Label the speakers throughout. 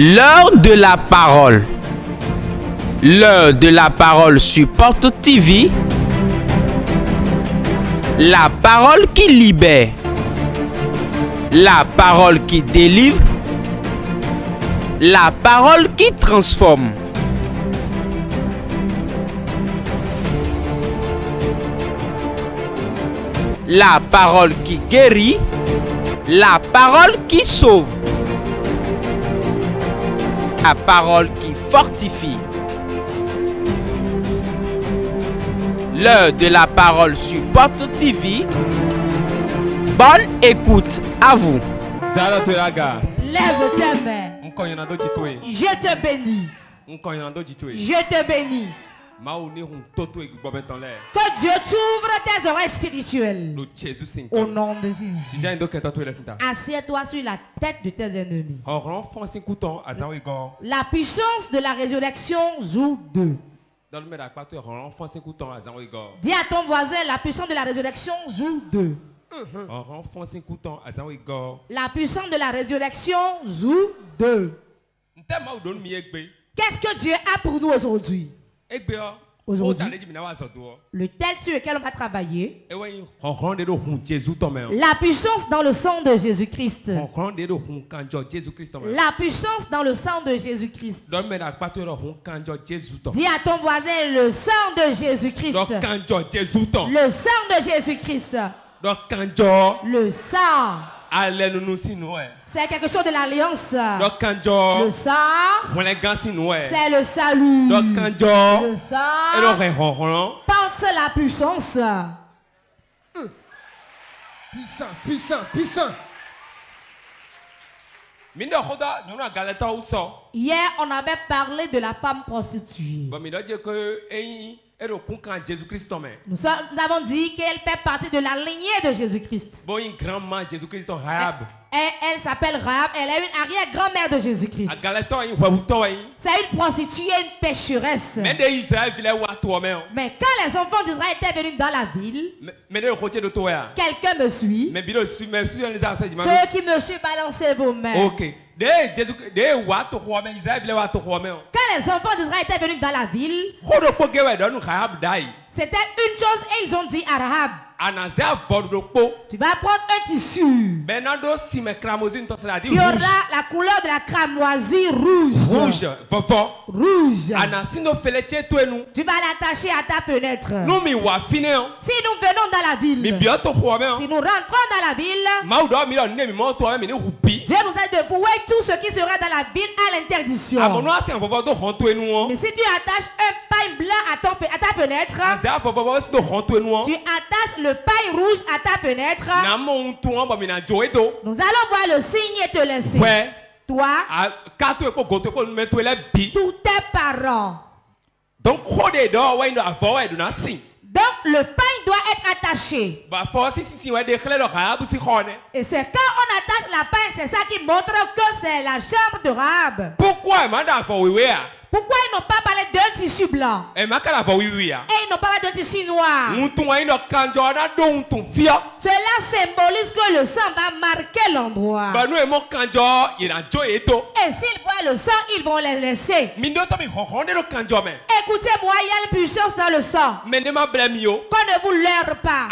Speaker 1: L'heure de la parole. L'heure de la parole sur Porte TV. La parole qui libère. La parole qui délivre. La parole qui transforme. La parole qui guérit. La parole qui sauve. La parole qui fortifie. L'heure de la parole sur Porte TV. Bonne écoute à vous.
Speaker 2: Lève tes mains. Je te bénis. Je te bénis. Que Dieu t'ouvre tes oreilles spirituelles. Au nom de Jésus. Assieds-toi sur la tête de tes ennemis.
Speaker 3: Igɔ.
Speaker 2: La puissance de la résurrection joue deux.
Speaker 3: Dɔnni mɛ da kpato yɛ hɔrɔn fɔn sin kutɔn azawo igɔ.
Speaker 2: Dis à ton voisin, la puissance de la résurrection joue deux.
Speaker 3: Hɔrɔn fɔn sin kutɔn azawo igɔ.
Speaker 2: La puissance de la résurrection joue deux.
Speaker 3: N tɛ maawu do mi egbe.
Speaker 2: Qu'est-ce que Dieu a pour nous aujourd'hui? Aujourd'hui.
Speaker 3: Le
Speaker 2: tel sur lequel on va travailler. La puissance dans le sang de Jésus-Christ. La puissance dans le sang de Jésus-Christ. Dis à ton voisin le sang de Jésus-Christ. Le sang de Jésus-Christ. Le sang. C'est quelque chose de l'alliance. Le
Speaker 3: ẹ
Speaker 2: c'est le salut. Le
Speaker 3: họhọrọ
Speaker 2: porte la puissance.
Speaker 4: Puissant, puissant, puissant.
Speaker 3: sọ
Speaker 2: Hier, on avait parlé de la femme prostituée. Nous, avons dit qu'elle fait partie de la lignée de Jésus-Christ. Et elle s'appelle Rahab. Elle est une arrière-grand-mère de Jésus-Christ.
Speaker 3: yin
Speaker 2: C'est une prostituée, une pécheresse.
Speaker 3: o
Speaker 2: Mais quand les enfants d'Israël étaient venus dans la ville,
Speaker 3: ya
Speaker 2: quelqu'un me suit. Ceux qui me suivent, balancez vos mains. Quand les enfants d'Israël étaient venus dans la ville, c'était une chose et ils ont dit à Rahab, tu vas prendre un tissu. Qui aura la couleur de la cramoisie rouge.
Speaker 3: rouge.
Speaker 2: Rouge. Tu vas l'attacher à ta fenêtre.
Speaker 3: o
Speaker 2: Si nous venons dans la ville,
Speaker 3: mɛ
Speaker 2: si nous rentrons dans la ville, Dieu nous a vouer tout ce qui sera dans la ville à l'interdiction. Mais si tu attaches un paille blanc à, ton, à ta fenêtre,
Speaker 3: o
Speaker 2: tu attaches le paille rouge à ta fenêtre, nous allons voir le signe et te laisser.
Speaker 3: wɛ
Speaker 2: Toi, tous tes parents.
Speaker 3: donc
Speaker 2: Donc le paille doit être attaché. Et c'est quand on attache la paille, c'est ça qui montre que c'est la chambre de Rahab.
Speaker 3: pourquoi ema
Speaker 2: Pourquoi ils n'ont pas parlé d'un tissu blanc
Speaker 3: a
Speaker 2: et ils n'ont pas parlé d'un tissu noir. Cela symbolise que le sang va marquer l'endroit. Et s'ils voient le sang, ils vont les laisser. Écoutez-moi, il y a une puissance dans le sang. Qu'on ne vous leurre pas.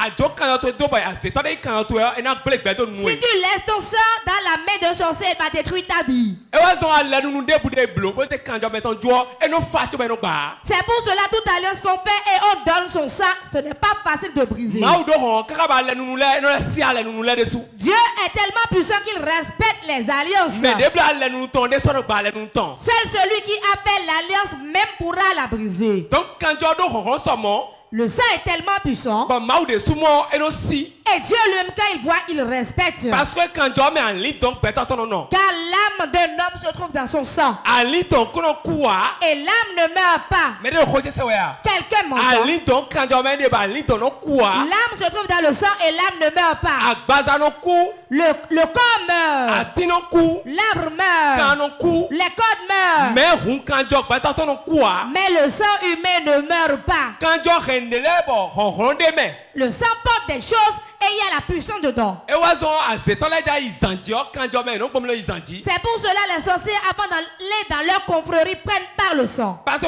Speaker 2: Si tu laisses ton sang dans la main d'un sorcier, il va détruire ta vie. C'est pour cela toute alliance qu'on fait et on donne son sang, ce n'est pas facile de briser. Dieu est tellement puissant qu'il respecte les alliances. Seul celui qui a fait l'alliance même pourra la briser.
Speaker 3: donc sɔmɔ
Speaker 2: Le sang est tellement puissant Et Dieu lui-même, quand il voit, il respecte.
Speaker 3: parce que tɔnɔ nɔ
Speaker 2: Car l'âme d'un homme se trouve dans son sang. Et l'âme ne meurt pas. Quelqu'un m'entend. L'âme se trouve dans le sang et l'âme ne meurt pas. Le, le corps meurt. L'arbre meurt. Les cordes meurent.
Speaker 3: kuwa
Speaker 2: Mais le sang humain ne meurt pas.
Speaker 3: endelea hapo, hongo ndeme.
Speaker 2: Le sang porte des choses et il y a la puissance dedans.
Speaker 3: izanji
Speaker 2: C'est pour cela les sorciers, avant d'aller dans leur confrérie, prennent par le sang.
Speaker 3: parce que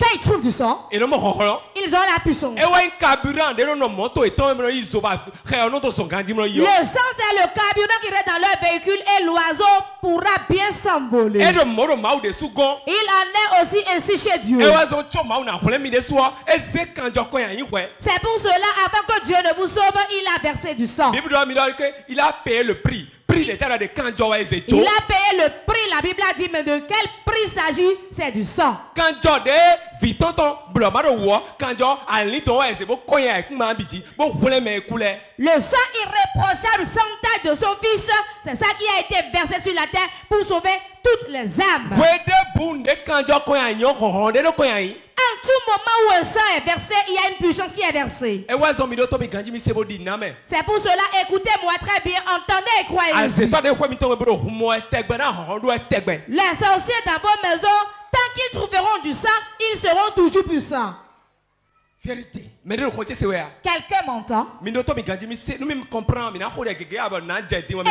Speaker 2: Quand ils trouvent du sang, ils ont la puissance. Le sang, c'est le carburant qui reste dans leur véhicule et l'oiseau pourra bien s'envoler. Il en est aussi ainsi chez Dieu. C'est pour cela, avant que Dieu ne vous sauve, il a versé du sang.
Speaker 3: il a payé le prix
Speaker 2: Il a payé le prix. La Bible a dit, mais de quel prix s'agit C'est du sang. Le sang irréprochable sans tache de son fils, c'est ça qui a été versé sur la terre pour sauver toutes les âmes. En tout moment où un sang est versé, il y a une puissance qui est versée. C'est pour cela, écoutez-moi très bien, entendez et
Speaker 3: ɛtɛgbɛ
Speaker 2: Les sorciers dans vos maisons, tant qu'ils trouveront du sang, ils seront toujours puissants.
Speaker 4: Vérité.
Speaker 2: Quelqu'un m'entend?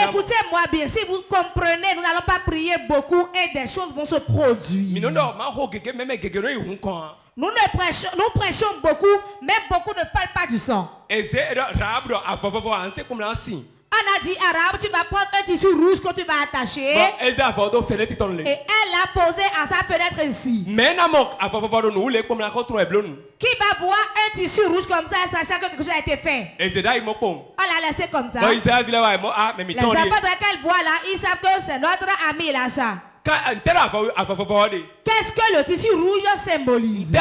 Speaker 2: Écoutez-moi bien, si vous comprenez, nous n'allons pas prier beaucoup et des choses vont se produire. Nous, ne prêchons, nous prêchons beaucoup, mais beaucoup ne parlent pas du sang. A dit arabe, tu vas prendre un tissu rouge que tu vas attacher. Et
Speaker 3: le
Speaker 2: elle l'a posé à sa fenêtre ici. Qui va voir un tissu rouge comme ça, sachant que quelque chose a été fait On l'a laissé comme ça.
Speaker 3: a mi
Speaker 2: Les enfants qu'elle voit là, ils savent que c'est notre ami là, ça.
Speaker 3: De
Speaker 2: Qu'est-ce que le tissu rouge symbolise?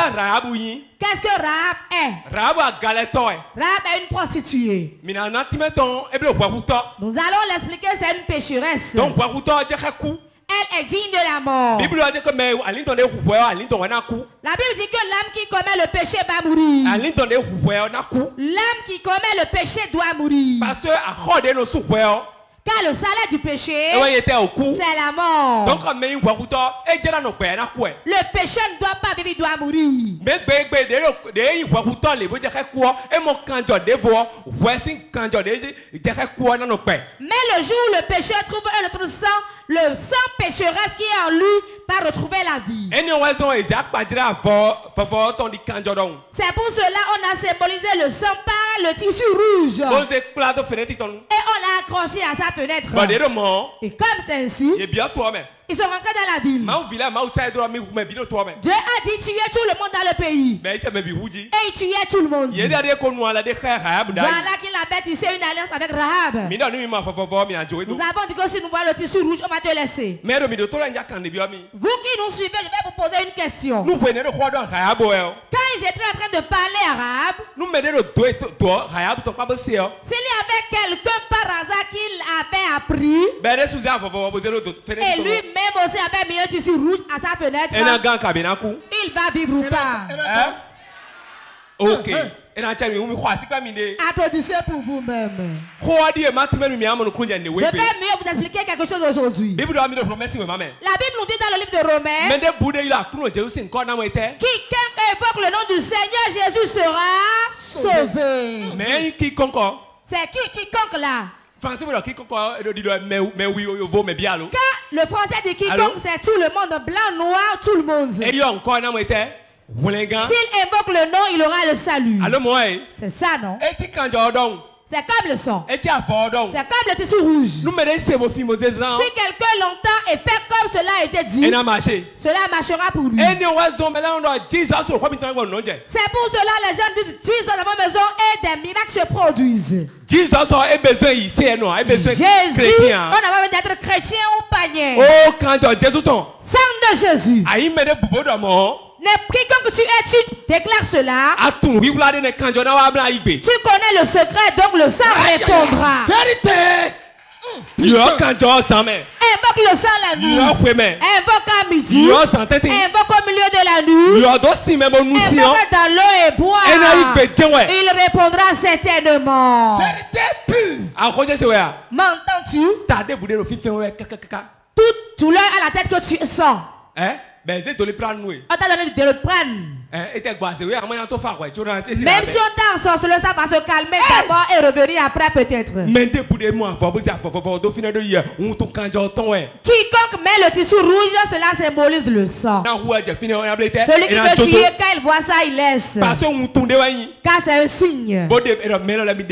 Speaker 2: Qu'est-ce que Rahab est? Rahab est une prostituée.
Speaker 3: buakutɔ
Speaker 2: Nous allons l'expliquer, c'est une pécheresse. Elle est digne de la mort. La Bible dit que l'âme qui commet le péché va mourir. L'âme qui commet le péché doit mourir. Car le salaire du péché, c'est la mort.
Speaker 3: donc
Speaker 2: Le péché ne doit pas vivre, il doit mourir. Mais le jour où le pécheur trouve un autre sang, le sang pécheresse qui est en lui va retrouver la vie. C'est pour cela qu'on a symbolisé le sang par le tissu rouge. Et on l'a accroché à sa fenêtre. Et comme c'est ainsi,
Speaker 3: bia toɔ mɛ
Speaker 2: ils sont rentrés dans la ville. Dieu a dit tuer tout le monde dans le pays. Et il tuait tout le monde.
Speaker 3: la
Speaker 2: Voilà qu'il a bête ici une alliance avec Rahab. Nous avons dit que si nous voyons le tissu rouge, on va te laisser.
Speaker 3: la
Speaker 2: Vous qui nous suivez, je vais vous poser une question. Quand ils étaient en train de parler
Speaker 3: yɔ
Speaker 2: s'il y avait quelqu'un par hasard qu'il avait appris, et lui-même aussi avait mis un tissu rouge à sa fenêtre, il va vivre ou pas?
Speaker 3: ok. xɔ asikpa mi de
Speaker 2: Applaudissez pour vous-même. Je vais mieux vous expliquer quelque chose aujourd'hui. La Bible nous dit dans le livre de Romains, quiconque évoque le nom du Seigneur Jésus sera sauvé.
Speaker 3: ki kɔnkɔ
Speaker 2: C'est qui quiconque là? Quand le français dit
Speaker 3: Allô?
Speaker 2: quiconque, c'est tout le monde, blanc, noir, tout le monde. S'il invoque le nom, il aura le salut.
Speaker 3: ye
Speaker 2: C'est ça, non?
Speaker 3: Eti afɔ dɔn
Speaker 2: C'est comme le tissu rouge.
Speaker 3: zan
Speaker 2: Si quelqu'un l'entend et fait comme cela a été dit, cela marchera pour lui. C'est pour cela les gens disent Jésus dans ma maison et des miracles se produisent. Jésus,
Speaker 3: chrétien
Speaker 2: on a besoin d'être chrétien ou païen.
Speaker 3: o kanjɔ jesu tɔn
Speaker 2: Sang de Jésus.
Speaker 3: mɔ
Speaker 2: Ne- Quiconque tu es, tu déclares cela. Tu connais le secret, donc le sang
Speaker 4: Aïe, aïe, aïe.
Speaker 2: répondra.
Speaker 4: Vérité.
Speaker 3: Mẹ.
Speaker 2: Invoque le sang la nuit. Invoque à midi. Invoque au milieu de la nuit. Invoque dans l'eau et bois. Il répondra certainement.
Speaker 4: Vérité pure.
Speaker 2: M'entends-tu? Toute douleur à la tête que tu sens. On t'a donné de le prendre.
Speaker 3: E sí
Speaker 2: Même si on t'a ensorcelé, ça va se calmer d'abord et revenir après peut-être. Quiconque met le tissu rouge, cela symbolise le sang. Celui qui veut tuer, quand il voit ça, il laisse. Car c'est un signe.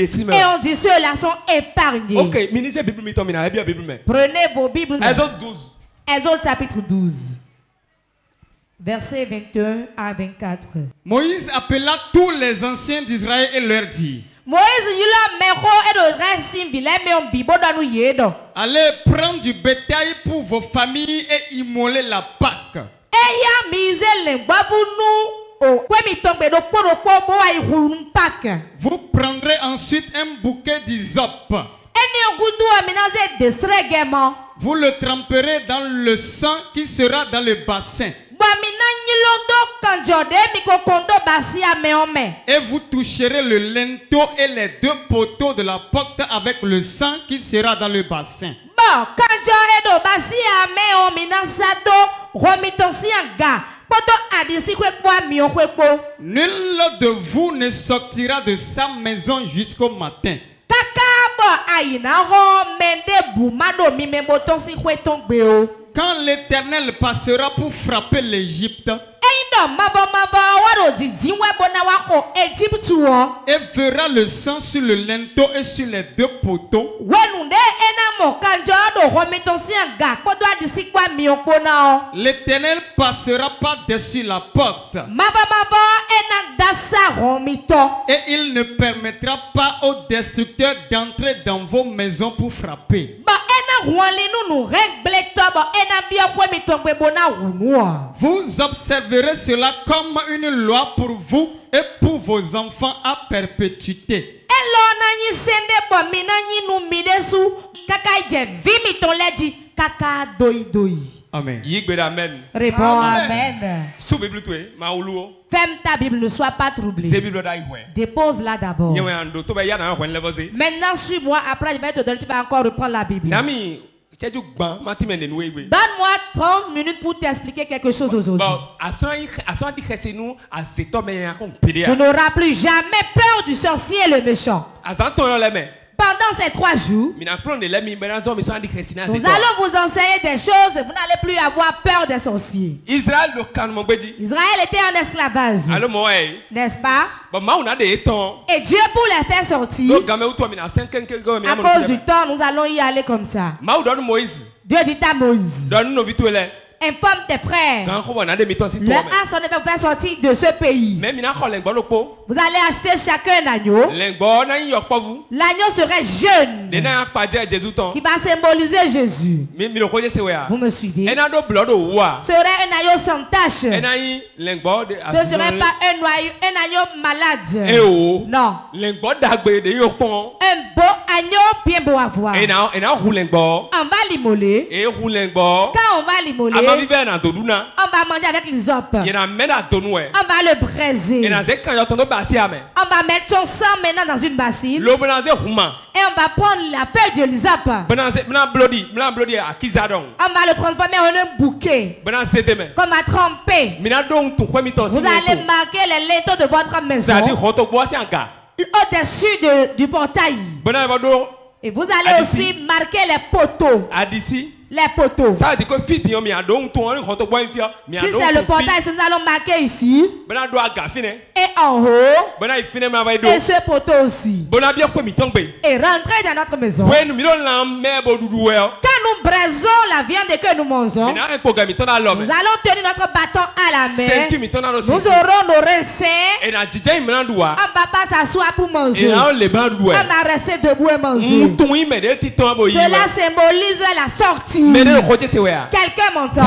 Speaker 3: Sí
Speaker 2: Et on dit ceux-là sont épargnés. Prenez vos Bibles.
Speaker 3: Exode 12.
Speaker 2: Exode chapitre 12. Versets 21 à 24.
Speaker 5: Moïse appela tous les anciens d'Israël et leur dit. Allez prendre du bétail pour vos familles et immoler la Pâque. Vous prendrez ensuite un bouquet d'hysope. Vous le tremperez dans le sang qui sera dans le bassin. Et vous toucherez le linteau et les deux poteaux de la porte avec le sang qui sera dans le bassin. Nul de vous ne sortira de sa maison jusqu'au matin. Quand l'Éternel passera pour frapper l'Égypte Et verra le sang sur le linteau et sur les deux poteaux, l'Éternel passera par-dessus la porte. Et il ne permettra pas aux destructeurs d'entrer dans vos maisons pour frapper.
Speaker 2: Ba ena
Speaker 5: observerez cela comme une loi pour vous et pour vos enfants à perpétuité.
Speaker 2: Doi.
Speaker 5: Amen.
Speaker 3: Mẹ́nu.
Speaker 2: Réponds
Speaker 4: Amen.
Speaker 2: Amen.
Speaker 3: Sous máa wúlú o.
Speaker 2: Ferme ta Bible, ne sois pas troublé. Dépose-la d'abord. Maintenant, suis-moi. Après, je vais te donner. Tu vas encore reprendre la Bible. Donne-moi 30 minutes pour t'expliquer quelque chose aujourd'hui. Tu n'auras plus jamais peur du sorcier et le méchant. Pendant ces trois jours, nous allons vous enseigner des choses. Vous n'allez plus avoir peur des sorciers.
Speaker 3: Israël
Speaker 2: était en esclavage,
Speaker 3: ẹ̀.
Speaker 2: n'est-ce pas? Et Dieu pour les faire sortir, à cause du temps, nous allons y aller comme ça. Dieu dit à Moïse, Informe tes frères. Le. A ne vous faire sortir de ce pays. Vous allez acheter chacun un agneau. L'agneau serait jeune, qui va symboliser Jésus.
Speaker 3: À.
Speaker 2: Vous me suivez? Serait un agneau sans tache. Ce ne serait pas un, noyau- un agneau malade.
Speaker 3: Ẹ o.
Speaker 2: Non. Un beau agneau bien beau à voir.
Speaker 3: Ẹná ẹná hu lẹ́ngbọ́n.
Speaker 2: On va l'immoler.
Speaker 3: E hu lẹ́ngbọ́n.
Speaker 2: Quand on va l'immoler,
Speaker 3: vivẹ́ nà tó dún náà.
Speaker 2: on va manger avec l'hysope.
Speaker 3: Yẹnà mẹ́nà tónú ẹ̀.
Speaker 2: On va le braiser.
Speaker 3: Yọ tán tó bá sí àmẹ́.
Speaker 2: On va mettre son sang maintenant dans une bassine.
Speaker 3: Lo bena zẹ́ huma.
Speaker 2: Et on va prendre la feuille de l'hysope.
Speaker 3: Bena zẹ́ bena blodi bena blodi akiza dɔn.
Speaker 2: On va le transformer en un bouquet.
Speaker 3: Bena se tɛmɛ.
Speaker 2: Qu'on va tremper. Vous allez marquer les lettres de votre maison
Speaker 3: xɔtɔ bɔ si an ka.
Speaker 2: Au-dessus de- du portail. Et vous allez aussi marquer les poteaux. Les poteaux. Si.
Speaker 3: Mi a
Speaker 2: c'est le portail, si nous allons marquer ici
Speaker 3: finɛ.
Speaker 2: et en haut et ce poteau aussi.
Speaker 3: Gbe.
Speaker 2: Et rentrer dans notre maison.
Speaker 3: Wɛ.
Speaker 2: Quand nous braisons la viande et que nous mangeons, nous
Speaker 3: mɛ.
Speaker 2: allons tenir notre bâton à la main. Nous
Speaker 3: si.
Speaker 2: aurons nos reins. On va va pas s'asseoir pour manger.
Speaker 3: On
Speaker 2: va rester debout et manger. Cela symbolise la sortie.
Speaker 3: Ouais.
Speaker 2: Quelqu'un m'entend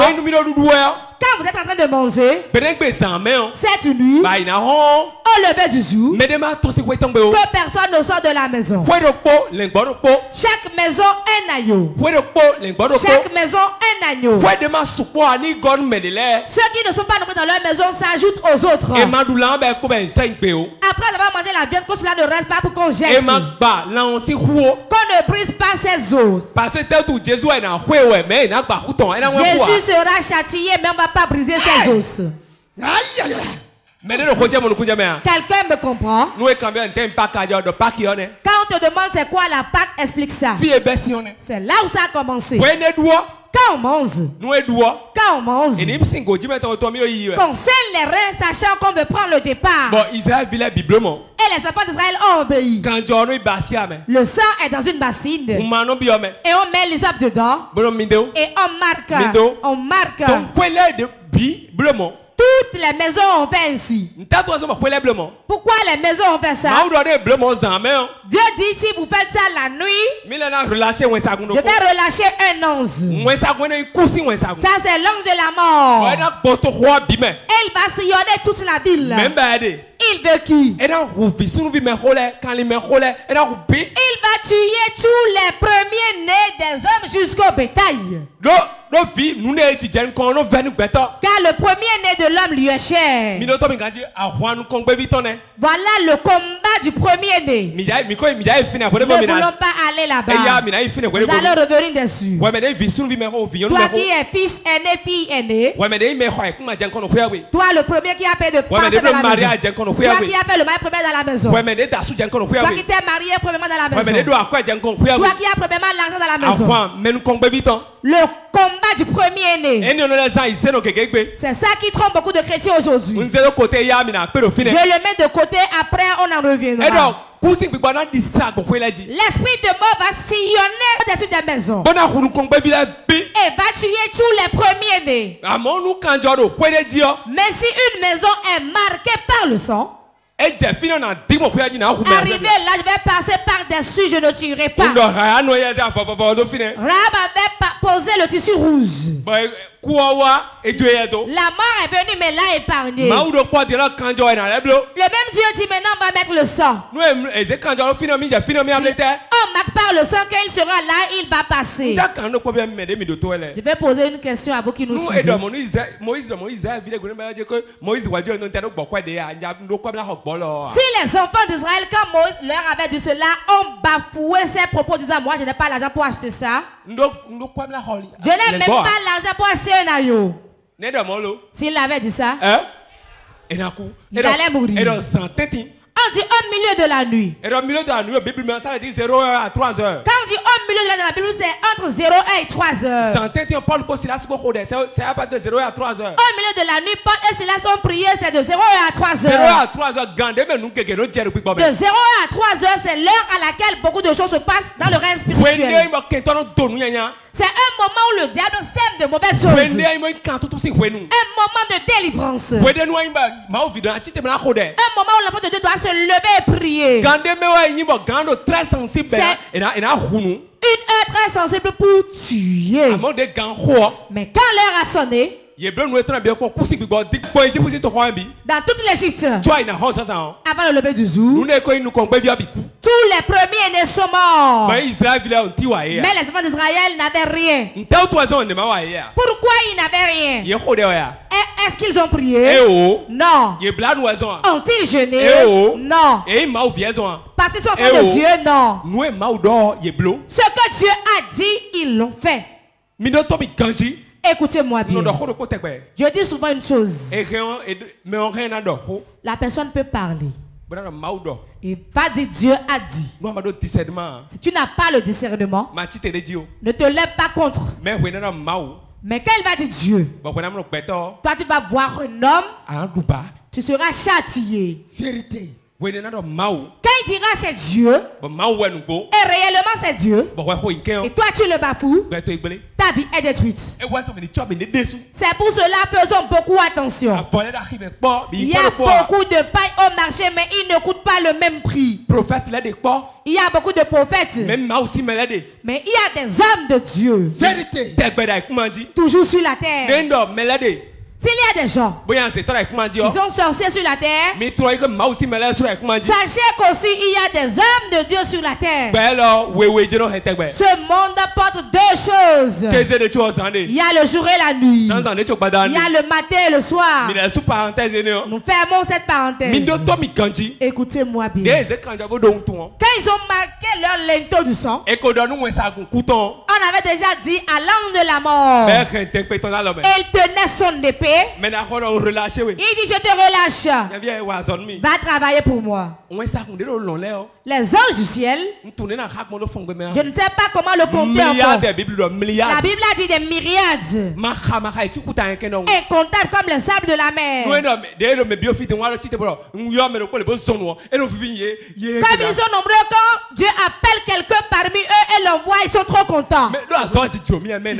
Speaker 2: Quand vous êtes en train de manger,
Speaker 3: main.
Speaker 2: cette nuit,
Speaker 3: Bah,
Speaker 2: au lever du jour,
Speaker 3: tomber.
Speaker 2: que personne ne sort de la maison. Chaque maison, un agneau. Chaque maison, un agneau.
Speaker 3: L'air.
Speaker 2: Ceux qui ne sont pas nombreux dans leur maison s'ajoutent aux autres.
Speaker 3: Ben, ben, 5 PO.
Speaker 2: Après avoir mangé la viande, quand cela ne reste pas pour qu'on jette.
Speaker 3: Roue.
Speaker 2: Qu'on ne brise pas ses os.
Speaker 3: Jésus
Speaker 2: sera châtié, mais on va pas briser ses os.
Speaker 3: Jamais.
Speaker 2: Quelqu'un me comprend
Speaker 3: Nous, quand même, un pas qu'à dire de pas qui on est.
Speaker 2: Quand on te demande c'est quoi la Pâque, explique ça.
Speaker 3: On est.
Speaker 2: C'est là où ça a commencé. Quand on mange,
Speaker 3: Nous, est doigt.
Speaker 2: quand on mange,
Speaker 3: Et maintenant, toi, mieux, il
Speaker 2: qu'on scelle les reins, sachant qu'on veut prendre le départ.
Speaker 3: Bon, Israël vit la biblement.
Speaker 2: Et les enfants d'Israël ont obéi.
Speaker 3: Mais.
Speaker 2: Le sang est dans une bassine.
Speaker 3: Mais.
Speaker 2: Et on met les hommes dedans. Et on marque. On marque. Toutes les maisons ont fait ainsi. Pourquoi les maisons ont fait ça?
Speaker 3: Mais.
Speaker 2: Dieu dit si vous faites ça la nuit, je vais relâcher un ange.
Speaker 3: Ça,
Speaker 2: c'est l'ange de la mort. Il va sillonner toute la ville. Il veut qui? Il va tuer tous les premiers-nés des hommes jusqu'au bétail. Car le premier-né de l'homme lui est cher. Voilà le combat du premier-né.
Speaker 3: De
Speaker 2: Ne voulons pas aller là-bas.
Speaker 3: de
Speaker 2: Nous allons revenir dessus. Toi qui es fils aîné, fille aînée. Toi le premier qui a fait de passer dans la maison. Toi qui as fait le mariage premier dans la maison. Toi qui t'es marié premièrement dans la maison. Toi qui as premièrement l'argent dans la maison.
Speaker 3: viton.
Speaker 2: Le combat du premier-né. C'est ça qui trompe beaucoup de chrétiens aujourd'hui. Je le mets de côté, après on en reviendra. L'esprit de mort va sillonner au-dessus des maisons et va tuer tous les premiers-nés. Mais si une maison est marquée par le sang,
Speaker 3: E
Speaker 2: arrivé là, je vais passer par-dessus, je ne tuerai pas. Rahab avait posé le tissu rouge. La mort est venue, mais l'a épargné.
Speaker 3: Le
Speaker 2: même Dieu dit maintenant, on va mettre le sang.
Speaker 3: E amlete.
Speaker 2: On marque par le sang qu'il sera là, il va passer. Je vais poser une question à vous qui nous
Speaker 3: e
Speaker 2: suivez. Si les enfants d'Israël, quand Moïse leur avait dit cela, ont bafoué ses propos disant Moi, je n'ai pas l'argent pour acheter ça.
Speaker 3: Kwa na ho.
Speaker 2: Je n'ai même pas l'argent pour
Speaker 3: do mo lo.
Speaker 2: S'il avait dit ça,
Speaker 3: na ku.
Speaker 2: Il allait mourir. On dit au milieu de la nuit.
Speaker 3: E do milieu de la nuit Bible me ça dit 0 heure à 3 heures.
Speaker 2: Quand on dit au milieu de la nuit, la Bible, c'est entre 0 et 3 heures.
Speaker 3: Silas. C'est à partir de 0 à 3 heures.
Speaker 2: Au milieu de la nuit, Paul et Silas ont prié, c'est de 0 à 3
Speaker 3: 0
Speaker 2: heures.
Speaker 3: à 3 heures gande me nu keke no jere pi
Speaker 2: De 0 à 3 heures, c'est l'heure à laquelle beaucoup de choses se passent dans le règne spirituel. C'est un moment où le diable sème de mauvaises choses. Un moment de délivrance. Un moment où l'enfant de Dieu doit se lever et prier. C'est-
Speaker 3: hunu.
Speaker 2: Une heure très sensible pour tuer. Mais quand l'heure a sonné, Dans toute l'Égypte,
Speaker 3: sa.
Speaker 2: avant le lever du jour, tous les premiers-nés sont morts. Mais les enfants d'Israël n'avaient rien. Pourquoi ils n'avaient rien? Est-ce qu'ils ont prié?
Speaker 3: E o.
Speaker 2: Non.
Speaker 3: Azon.
Speaker 2: Ont-ils jeûné?
Speaker 3: Eh oh.
Speaker 2: Non.
Speaker 3: Zon.
Speaker 2: Parce qu'ils sont
Speaker 3: Eh
Speaker 2: enfants de
Speaker 3: oh.
Speaker 2: Dieu Non. Ce que Dieu a dit, ils l'ont fait. Écoutez-moi bien. Je dis souvent une chose. La personne peut parler. Et va dire Dieu a dit. Si tu n'as pas le discernement, ne te lève pas contre. Mais quand il va dire Dieu, toi tu vas voir un homme, tu seras châtié.
Speaker 4: Vérité.
Speaker 2: Quand il dira c'est Dieu, et réellement c'est Dieu,
Speaker 3: inke
Speaker 2: et toi tu le bafoues, Vie est détruite. C'est pour cela, faisons beaucoup attention. Il y a beaucoup de paille au marché, mais ils ne coûtent pas le même prix. Il y a beaucoup de prophètes, mais il y a des hommes de Dieu, toujours sur la terre. S'il y a des gens
Speaker 3: yɔ
Speaker 2: sont sorciers sur la terre, sachez qu'aussi il y a des hommes de Dieu sur la terre.
Speaker 3: hɛ tɛgbɛ
Speaker 2: Ce monde porte deux choses. Il y a le jour et la nuit. Il y a le matin et le soir.
Speaker 3: yɔ
Speaker 2: Nous fermons cette parenthèse. Écoutez-moi bien.
Speaker 3: wɔn
Speaker 2: Quand ils ont marqué leur linteau du sang,
Speaker 3: kutɔn
Speaker 2: on avait déjà dit à l'ange de la mort.
Speaker 3: mɛ
Speaker 2: Il tenait son épée. Il dit, je te relâche. Va travailler pour moi.
Speaker 3: yɔ
Speaker 2: Les anges du ciel, je ne sais pas comment le compter encore. La Bible a dit des myriades. Incomptables comme les sables de la mer. Comme ils sont nombreux, quand Dieu appelle quelqu'un parmi eux et l'envoie, ils sont trop contents.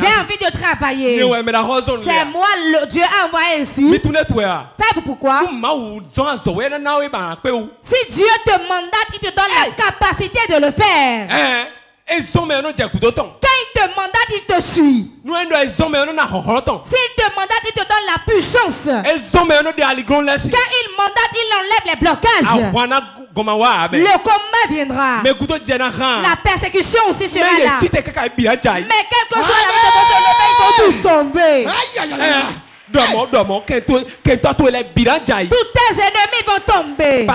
Speaker 2: J'ai envie de travailler. C'est moi, le Dieu a Savez-vous pourquoi?
Speaker 3: Ko maaw zɔn a zɔn wɛ nana o ye ba kpe o
Speaker 2: Si Dieu te mandate, il te donne la capacité de le faire.
Speaker 3: kudo tɔn
Speaker 2: Quand il te mandate, il te suit.
Speaker 3: tɔn
Speaker 2: S'il te mandate, il te donne la puissance. Quand il mandate, il enlève les blocages.
Speaker 3: gɔma wa mɛ
Speaker 2: Le combat viendra.
Speaker 3: han
Speaker 2: La persécution aussi sera là. Mais quel que soit la lever, ils vont tous tomber. Tous tes ennemis vont tomber.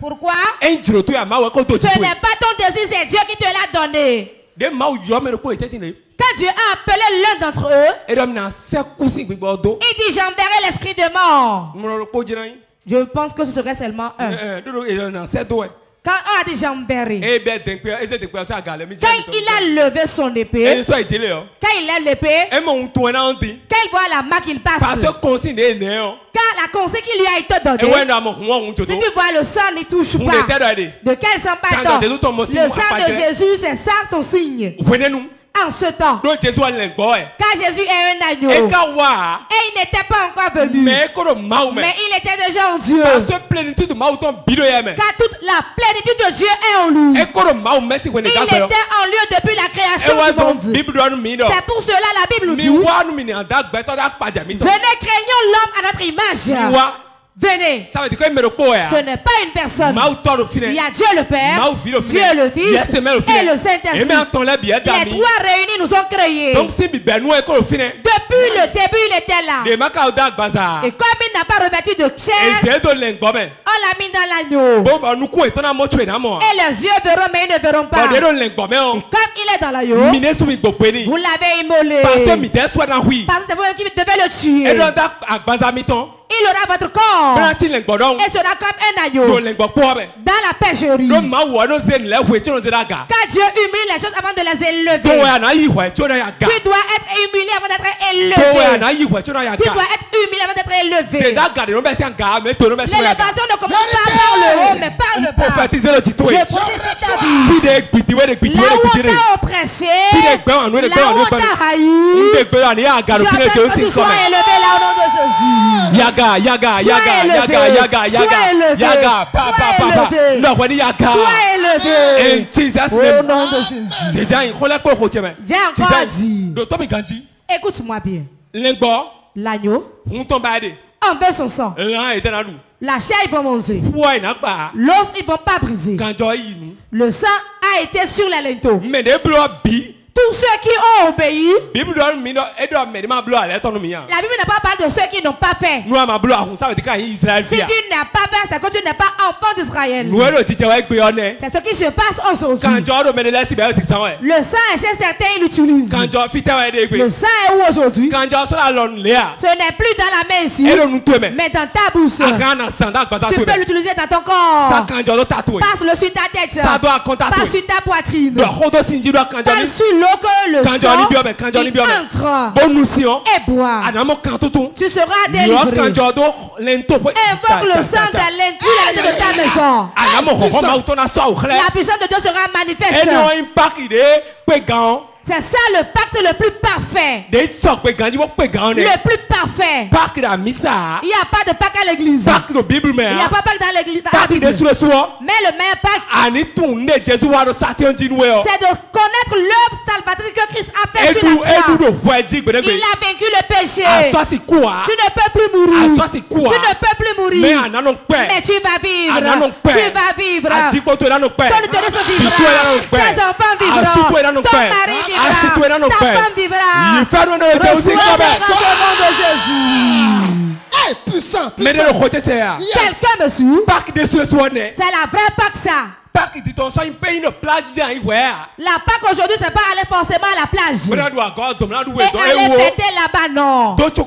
Speaker 2: Pourquoi
Speaker 3: e
Speaker 2: Ce n'est pas ton désir, c'est Dieu qui te l'a donné. Quand Dieu a appelé l'un d'entre eux,
Speaker 3: e
Speaker 2: il dit J'enverrai l'esprit de mort. Je pense que ce serait seulement un. Quand on a
Speaker 3: e e a galɛ mi
Speaker 2: quand il a levé son épée,
Speaker 3: ìdílé yɔ
Speaker 2: quand il lève l'épée, quand il voit la marque, il passe.
Speaker 3: yɔ
Speaker 2: Quand la conseil qui lui a été donnée,
Speaker 3: ŋun
Speaker 2: si tu vois le sang, n'y touche pas.
Speaker 3: de
Speaker 2: quel sang parle Le sang de. Jésus, c'est ça son signe. En ce temps, quand Jésus est un agneau, et il n'était pas encore venu, mais il était déjà en Dieu. Car toute la plénitude de Dieu est en lui. Il était en lieu depuis la création du monde. C'est pour cela la Bible
Speaker 3: mi
Speaker 2: dit.
Speaker 3: tɔ
Speaker 2: Venez, craignons l'homme à notre image. Venez.
Speaker 3: ça veut dire
Speaker 2: Ce n'est pas une personne. Il y a Dieu le Père, Dieu le Fils et le Saint-Esprit. Les trois réunis nous ont créés. Depuis le début, il était là. Et comme il n'a pas revêtu de chair, on l'a mis dans l'agneau.
Speaker 3: mɔ
Speaker 2: Et les yeux verront, mais ils ne verront pas.
Speaker 3: mɛ o
Speaker 2: Comme il est dans l'agneau, vous l'avez immolé.
Speaker 3: parce que
Speaker 2: c'est vous qui devez le tuer. Il aura votre corps. Et sera comme un agneau. Dans la
Speaker 3: ga
Speaker 2: Quand Dieu humilie les choses avant de les élever. Tu dois être humilié avant d'être élevé. Tu dois être humilié avant d'être élevé. L'élévation ne commence pas par le haut, mais par le bas. Je prophétise ta vie. Là où on t'a oppressé, là où on t'a haï, j'appelle
Speaker 3: tso
Speaker 2: que tu sois élevé là au nom de Jésus.
Speaker 3: Yaga yaga yaga yaga yaga yaga yaga pa
Speaker 2: Sois
Speaker 3: pa pa pa
Speaker 2: élevé.
Speaker 3: ndɔkɔ ni yaga in jesus
Speaker 2: Au
Speaker 3: name
Speaker 2: nom de Jésus. J'ai encore dit.
Speaker 3: ganji
Speaker 2: Écoute-moi bien.
Speaker 3: lẹgbọ
Speaker 2: L'agneau,
Speaker 3: bá yẹ de
Speaker 2: en veut son sang.
Speaker 3: lan yìí tẹ́lá dùn
Speaker 2: La chair, ils vont manger. L'os, ils vont pas briser. Le sang a été sur les linteaux.
Speaker 3: mẹ̀dẹ̀ bulọ bí
Speaker 2: Tous ceux qui ont obéi, la Bible n'a pas parlé de ceux qui n'ont pas fait. Si tu n'as pas fait, c'est que tu n'es pas enfant d'Israël. C'est ce qui se passe aujourd'hui. Le sang est chez certains, ils l'utilisent. Le sang est où aujourd'hui? Ce n'est plus dans la main ici, mais dans ta bouche. Tu peux l'utiliser dans ton corps. Passe-le sur ta tête. Passe sur ta poitrine. Passe sur l'eau que le sang entre
Speaker 3: ọ
Speaker 2: et
Speaker 3: tuntun
Speaker 2: Tu seras délivré. Invoque le sang de l'intérieur de ta maison. La puissance de Dieu sera manifeste. C'est ça le pacte le plus parfait. Le plus parfait. Il n'y a pas de pacte à l'église. Il n'y a pas de pacte dans l'église. Mais le meilleur pacte, c'est de connaître l'œuvre salvatrice que Christ a fait sur la croix. Il a vaincu le péché.
Speaker 3: wa
Speaker 2: Tu ne peux plus mourir.
Speaker 3: ku
Speaker 2: Tu ne peux plus mourir. Mais tu vas vivre. Tu vas vivre.
Speaker 3: kpɛ
Speaker 2: Ton
Speaker 3: yɛ nanu kpɛ
Speaker 2: Tes enfants vivront. Ton mari vivra.
Speaker 3: yɛ nanu
Speaker 2: Ta femme vivra. nom de Jésus.
Speaker 4: Hey, puissant, puissant.
Speaker 3: le.
Speaker 2: Quelqu'un me suit?
Speaker 3: paki de sure ne
Speaker 2: C'est la vraie Pâque ça.
Speaker 3: Sɔn in pe yin no plage
Speaker 2: La Pâque aujourd'hui, c'est pas aller forcément à la plage. Et aller
Speaker 3: ewo
Speaker 2: fêter là-bas, non. Porter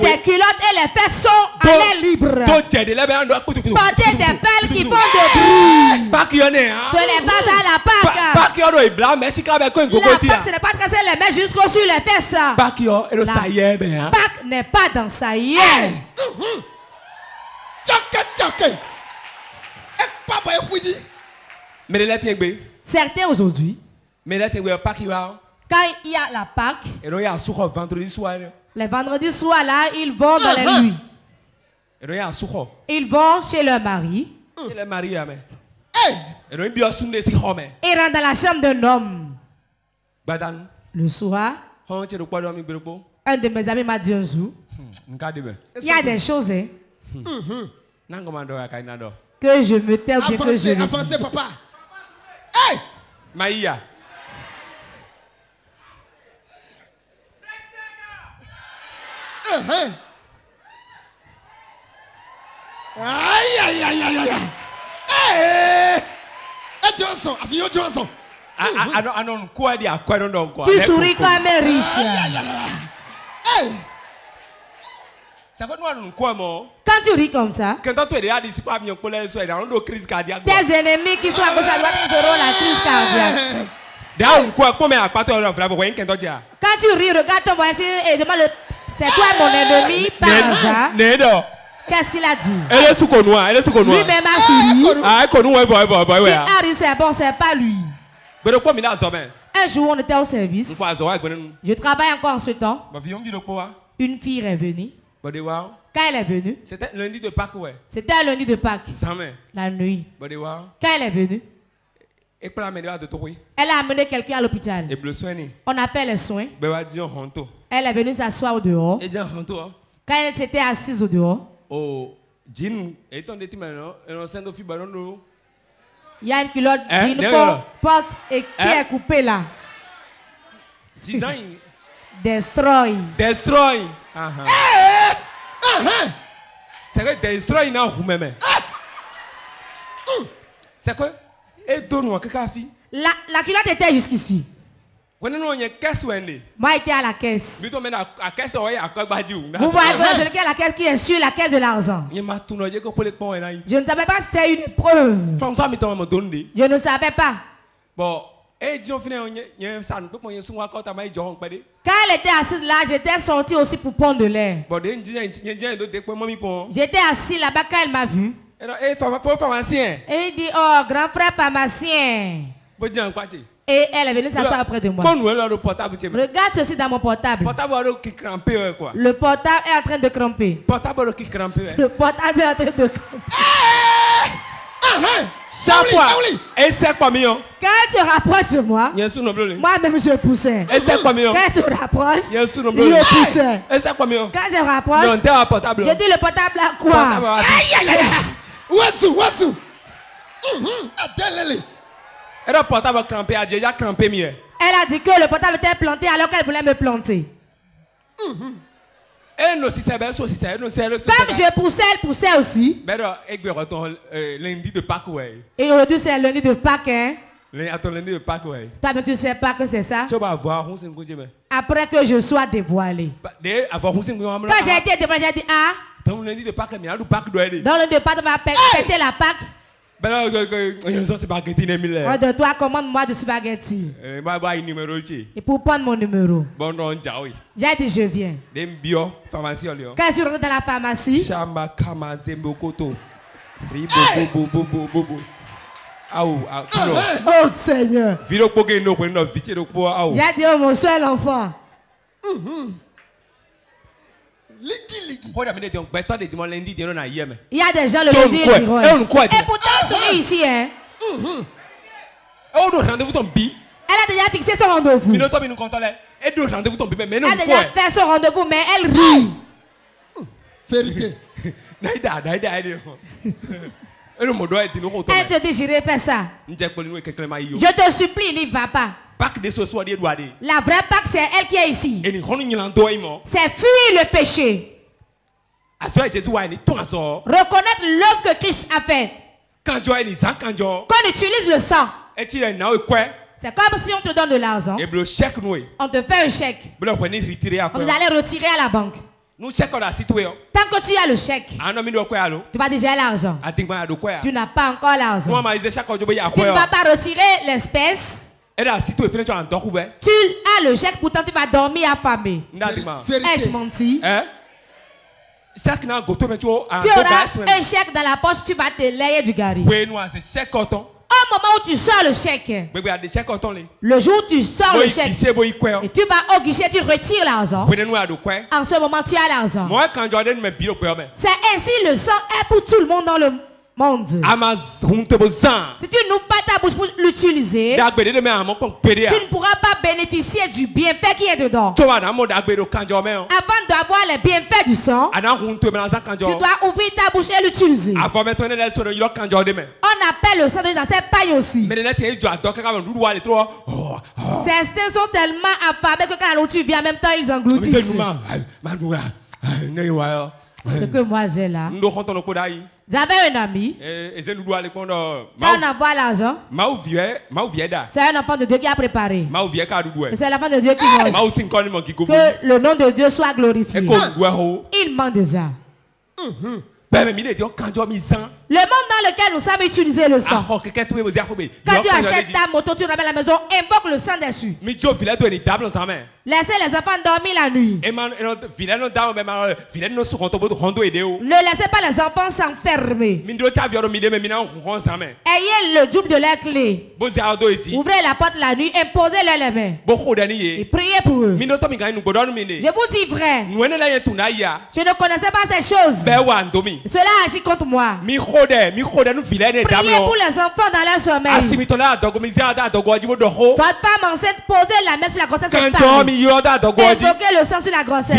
Speaker 2: des culottes et les fesses sont à l'air libre. Porter des pelles qui font de bruit.
Speaker 3: ne ha
Speaker 2: Ce n'est pas ça la Pâque. La Pâque, ce n'est pas casser les mains jusqu'au sur les fesses. Pâque n'est pas dans sa hier.
Speaker 4: Tchake, tchake. Eh, papa, écoutez.
Speaker 3: mɛ de lɛ tiɲɛ gbe
Speaker 2: Certains aujourd'hui, quand il y a la Pâque, les vendredis soirs là, ils vont dans les nuits.
Speaker 3: y'a sukɔ
Speaker 2: Ils vont chez leur mari.
Speaker 3: mari yɔ sunde si xɔ mɛ
Speaker 2: Ils rentrent dans la chambre d'un homme. Le soir, un de mes amis m'a dit un jour,
Speaker 3: mɛ
Speaker 2: il y a des choses hein,
Speaker 3: dɔ
Speaker 2: que je me tais ou bien que je
Speaker 4: avancez, papa. Hey,
Speaker 3: ma yi ya
Speaker 4: uh-huh. Aïe, aïe, aïe, aïe, aïe. Hey, hey, Johnson, Afio Johnson?
Speaker 3: a a anɔ anɔ nukoa di akɔɛ dɔ dɔn kɔ
Speaker 2: Tu souris comme un riche.
Speaker 4: Hey,
Speaker 3: nu anu nukoa mɔ
Speaker 2: Quand tu ris comme ça, tes ennemis qui sont à gauche à droite, ils auront la crise cardiaque. Quand tu ris, regarde ton voisin et demande le- c'est toi mon ennemi par hasard? Qu'est-ce qu'il a dit? Lui-même a souri. Si c'est bon, c'est pas lui. Un jour, on était au service. Je travaille encore en ce temps.
Speaker 3: wa
Speaker 2: Une fille est venue. Quand elle est venue,
Speaker 3: c'était lundi de Pâques wɛ
Speaker 2: c'était un lundi de Pâques,
Speaker 3: zamɛ
Speaker 2: la nuit.
Speaker 3: bɔde wa
Speaker 2: Quand elle est venue, elle a amené quelqu'un à l'hôpital. On a fait les soins.
Speaker 3: to
Speaker 2: Elle est venue s'asseoir au dehors.
Speaker 3: to
Speaker 2: Quand elle s'était assise au dehors,
Speaker 3: o jin etɔn de ti mɛ nɔ ɛnɔ sɛn do fi bɛ nɔ
Speaker 2: il y a une culotte
Speaker 3: Hein,
Speaker 2: jean qu'on porte et qui
Speaker 3: Hein?
Speaker 2: est coupée là.
Speaker 3: jizan yi
Speaker 2: Destroy.
Speaker 3: destroy ahan c'est que destroy na c'est que e do nu keka fi
Speaker 2: La, la culotte était jusqu'ici. Moi, j'étais à la caisse.
Speaker 3: o.
Speaker 2: Vous voyez celui qui est à la caisse qui est sur la caisse de l'argent.
Speaker 3: je
Speaker 2: ne savais pas que c'était une épreuve. Je ne savais pas.
Speaker 3: bɔn
Speaker 2: Quand elle était assise là, j'étais sortie aussi pour prendre de l'air. J'étais assis là-bas quand elle m'a vu.
Speaker 3: e fo pharmacien.
Speaker 2: Et il dit, oh, grand frère pharmacien. Et elle est venue s'asseoir près de moi. Regarde ceci dans mon portable.
Speaker 3: quoi.
Speaker 2: Le portable est en train de cramper. Le portable est en train de cramper.
Speaker 3: Chaque fois
Speaker 4: Aouli,
Speaker 3: e sɛ kpɔ mi yɔ.
Speaker 2: Quand elle se rapproche de moi,
Speaker 3: le.
Speaker 2: moi-même je poussais.
Speaker 3: e sɛ kpɔ mi
Speaker 2: Quand
Speaker 3: yɔ.
Speaker 2: elle se rapproche,
Speaker 3: n ye sun nɔ
Speaker 2: je
Speaker 3: le.
Speaker 2: poussais.
Speaker 3: e sɛ kpɔ mi yɔ.
Speaker 2: Quand
Speaker 3: non
Speaker 2: rapproche,
Speaker 3: n tɛ wa portable.
Speaker 2: je dis le portable à quoi?
Speaker 3: Portable wa ti.
Speaker 4: Ouessou, ouessou. Mhm, Attends-le.
Speaker 3: ɛrɛ portable crampé a déjà crampé mi yɛ.
Speaker 2: Elle a dit que le portable était planté alors qu'elle voulait me planter.
Speaker 3: e n'o e e.
Speaker 2: Comme je poussais, elle poussait aussi.
Speaker 3: euh, lundi de Pâques.
Speaker 2: Et aujourd'hui, c'est lundi de Pâques. Hein?
Speaker 3: lundi lundi de Pâques.
Speaker 2: Toi, mais tu sais pas que c'est ça. Après que je sois
Speaker 3: jɛ mɛ.
Speaker 2: Quand j'ai été dévoilée, j'ai dit, ah,
Speaker 3: donc lundi de Pâques Pâques dɔ ye de.
Speaker 2: dans le départ, on va péter la Pâque.
Speaker 3: Dɔ ko ko sɔn spaghetti ne mi
Speaker 2: Moi,
Speaker 3: lɛ.
Speaker 2: de toi, commande-moi du spaghetti.
Speaker 3: ɛɛ b'a b'a ye numéro ci.
Speaker 2: Et pour prendre mon numéro.
Speaker 3: bon non ja o ye.
Speaker 2: J'ai dit, je viens.
Speaker 3: den biɔ pharmacie ɔli yɔ.
Speaker 2: Quand je suis rentrée dans la pharmacie,
Speaker 3: samba kama zembe koto. ri bo bo bo bo bo bo bo. awo awo kilo
Speaker 2: Oh Seigneur.
Speaker 3: vidéo kpoke no ní nọ vitié do kpó awo.
Speaker 2: J'ai dit, oh mon seul enfant.
Speaker 4: Ligi ligi.
Speaker 2: Il y a des gens le lundi diront.
Speaker 3: Eh,
Speaker 2: Et pourtant, celui ici, hein,
Speaker 3: bi.
Speaker 2: elle a déjà fixé son rendez-vous. Elle a déjà fait son rendez-vous, mais elle rit.
Speaker 4: Vérité.
Speaker 3: ko tɔ
Speaker 2: Elle te dit, j'irai faire ça. Je te supplie, n'y va pas.
Speaker 3: De.
Speaker 2: La vraie Pâque, c'est elle qui est ici. C'est fuir le péché. Reconnaître l'œuvre que Christ a
Speaker 3: zan kanjɔ.
Speaker 2: Qu'on utilise le sang. C'est comme si on te donne de l'argent. On te fait un chèque. On d'aller retirer à la banque. Tant que tu as le chèque,
Speaker 3: a nɔ mi do kɔɛ alo.
Speaker 2: tu vas déjà l'argent.
Speaker 3: a den gbanya do kɔɛ
Speaker 2: Tu n'as pas encore l'argent. Tu ne vas pas retirer l'espèce. Tu as le chèque, pourtant tu vas dormir affamé. Ai-je menti?
Speaker 3: A
Speaker 2: Tu auras un chèque dans la poche, tu vas te layer du gari. Au moment où tu sors le chèque,
Speaker 3: le.
Speaker 2: jour où tu sors le chèque, et tu vas au guichet, tu retires l'argent. En ce moment, tu as l'argent. C'est ainsi le sang est pour tout le monde dans le monde.
Speaker 3: Tebo zan.
Speaker 2: Si tu n'ouvres pas ta bouche pour l'utiliser, tu ne pourras pas bénéficier du bienfait qui est dedans. Avant d'avoir les bienfaits du sang,
Speaker 3: a na hun to mɛ na zan
Speaker 2: tu dois ouvrir ta bouche et l'utiliser. On appelle le sang dans cette paille aussi.
Speaker 3: mɛ ne tɛ jɔ a dɔ kɛ ka mɛ dudu wa le tɔ. ɔ ɔ.
Speaker 2: Certains sont tellement affamés que quand la nourriture vient en même temps, ils engloutissent. Ce que moi j'ai là.
Speaker 3: n do kɔntɔn ko da yi.
Speaker 2: J'avais un ami,
Speaker 3: ee eze nudu wa le kpɔn dɔ.
Speaker 2: quand on envoie l'argent,
Speaker 3: maaw viɛ maaw viɛ da.
Speaker 2: c'est un enfant de Dieu qui a préparé. c'est l'enfant de Dieu qui mange. Que le nom de Dieu soit glorifié. Il ment déjà. Le monde dans lequel nous savons utiliser le sang. Quand achètes
Speaker 3: de
Speaker 2: ta moto, tu ramènes à la maison, invoque le sang dessus. Laissez les enfants dormir la nuit.
Speaker 3: e o.
Speaker 2: Ne laissez pas les enfants s'enfermer. Ayez le double de leurs clés.
Speaker 3: bo zi a do ye ti.
Speaker 2: Ouvrez la porte la nuit, imposez-leur les mains. Et priez pour eux. Je vous dis vrai,
Speaker 3: la
Speaker 2: je ne connaissais pas ces choses. Cela agit contre moi. Priez pour les enfants dans leur sommeil. Votre femme enceinte, posez la main sur la grossesse. Invoquez le sang sur la grossesse.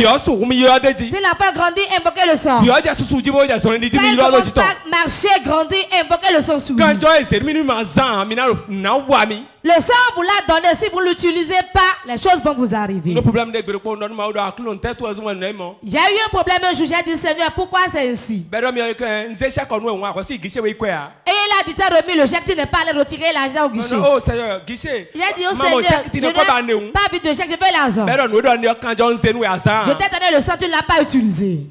Speaker 2: Si l'enfant grandit, invoquez le sang. Quand marcher, grandir, invoquez le sang sur lui. Le sang, vous l'a donné. Si vous ne l'utilisez pas, les choses vont vous arriver. J'ai eu un problème un jour. J'ai dit, Seigneur, pourquoi c'est ainsi?
Speaker 3: Bɛɛ dɔ mi yɛ kɛ n se sɛ kɔnu ɛwọn akɔsi gise wo ikɔ ya.
Speaker 2: Et il a dit, t'as remis le chèque, tu n'es pas allé retirer l'argent au guichet.
Speaker 3: o sɛyɔ gise.
Speaker 2: Il a dit au
Speaker 3: maman
Speaker 2: Seigneur, je n'ai pas vu de chèque, je veux l'argent.
Speaker 3: bɛɛ dɔ nu dɔ ni kanjɔ n senu ya
Speaker 2: Je t'ai donné le sang, tu ne l'as pas utilisé.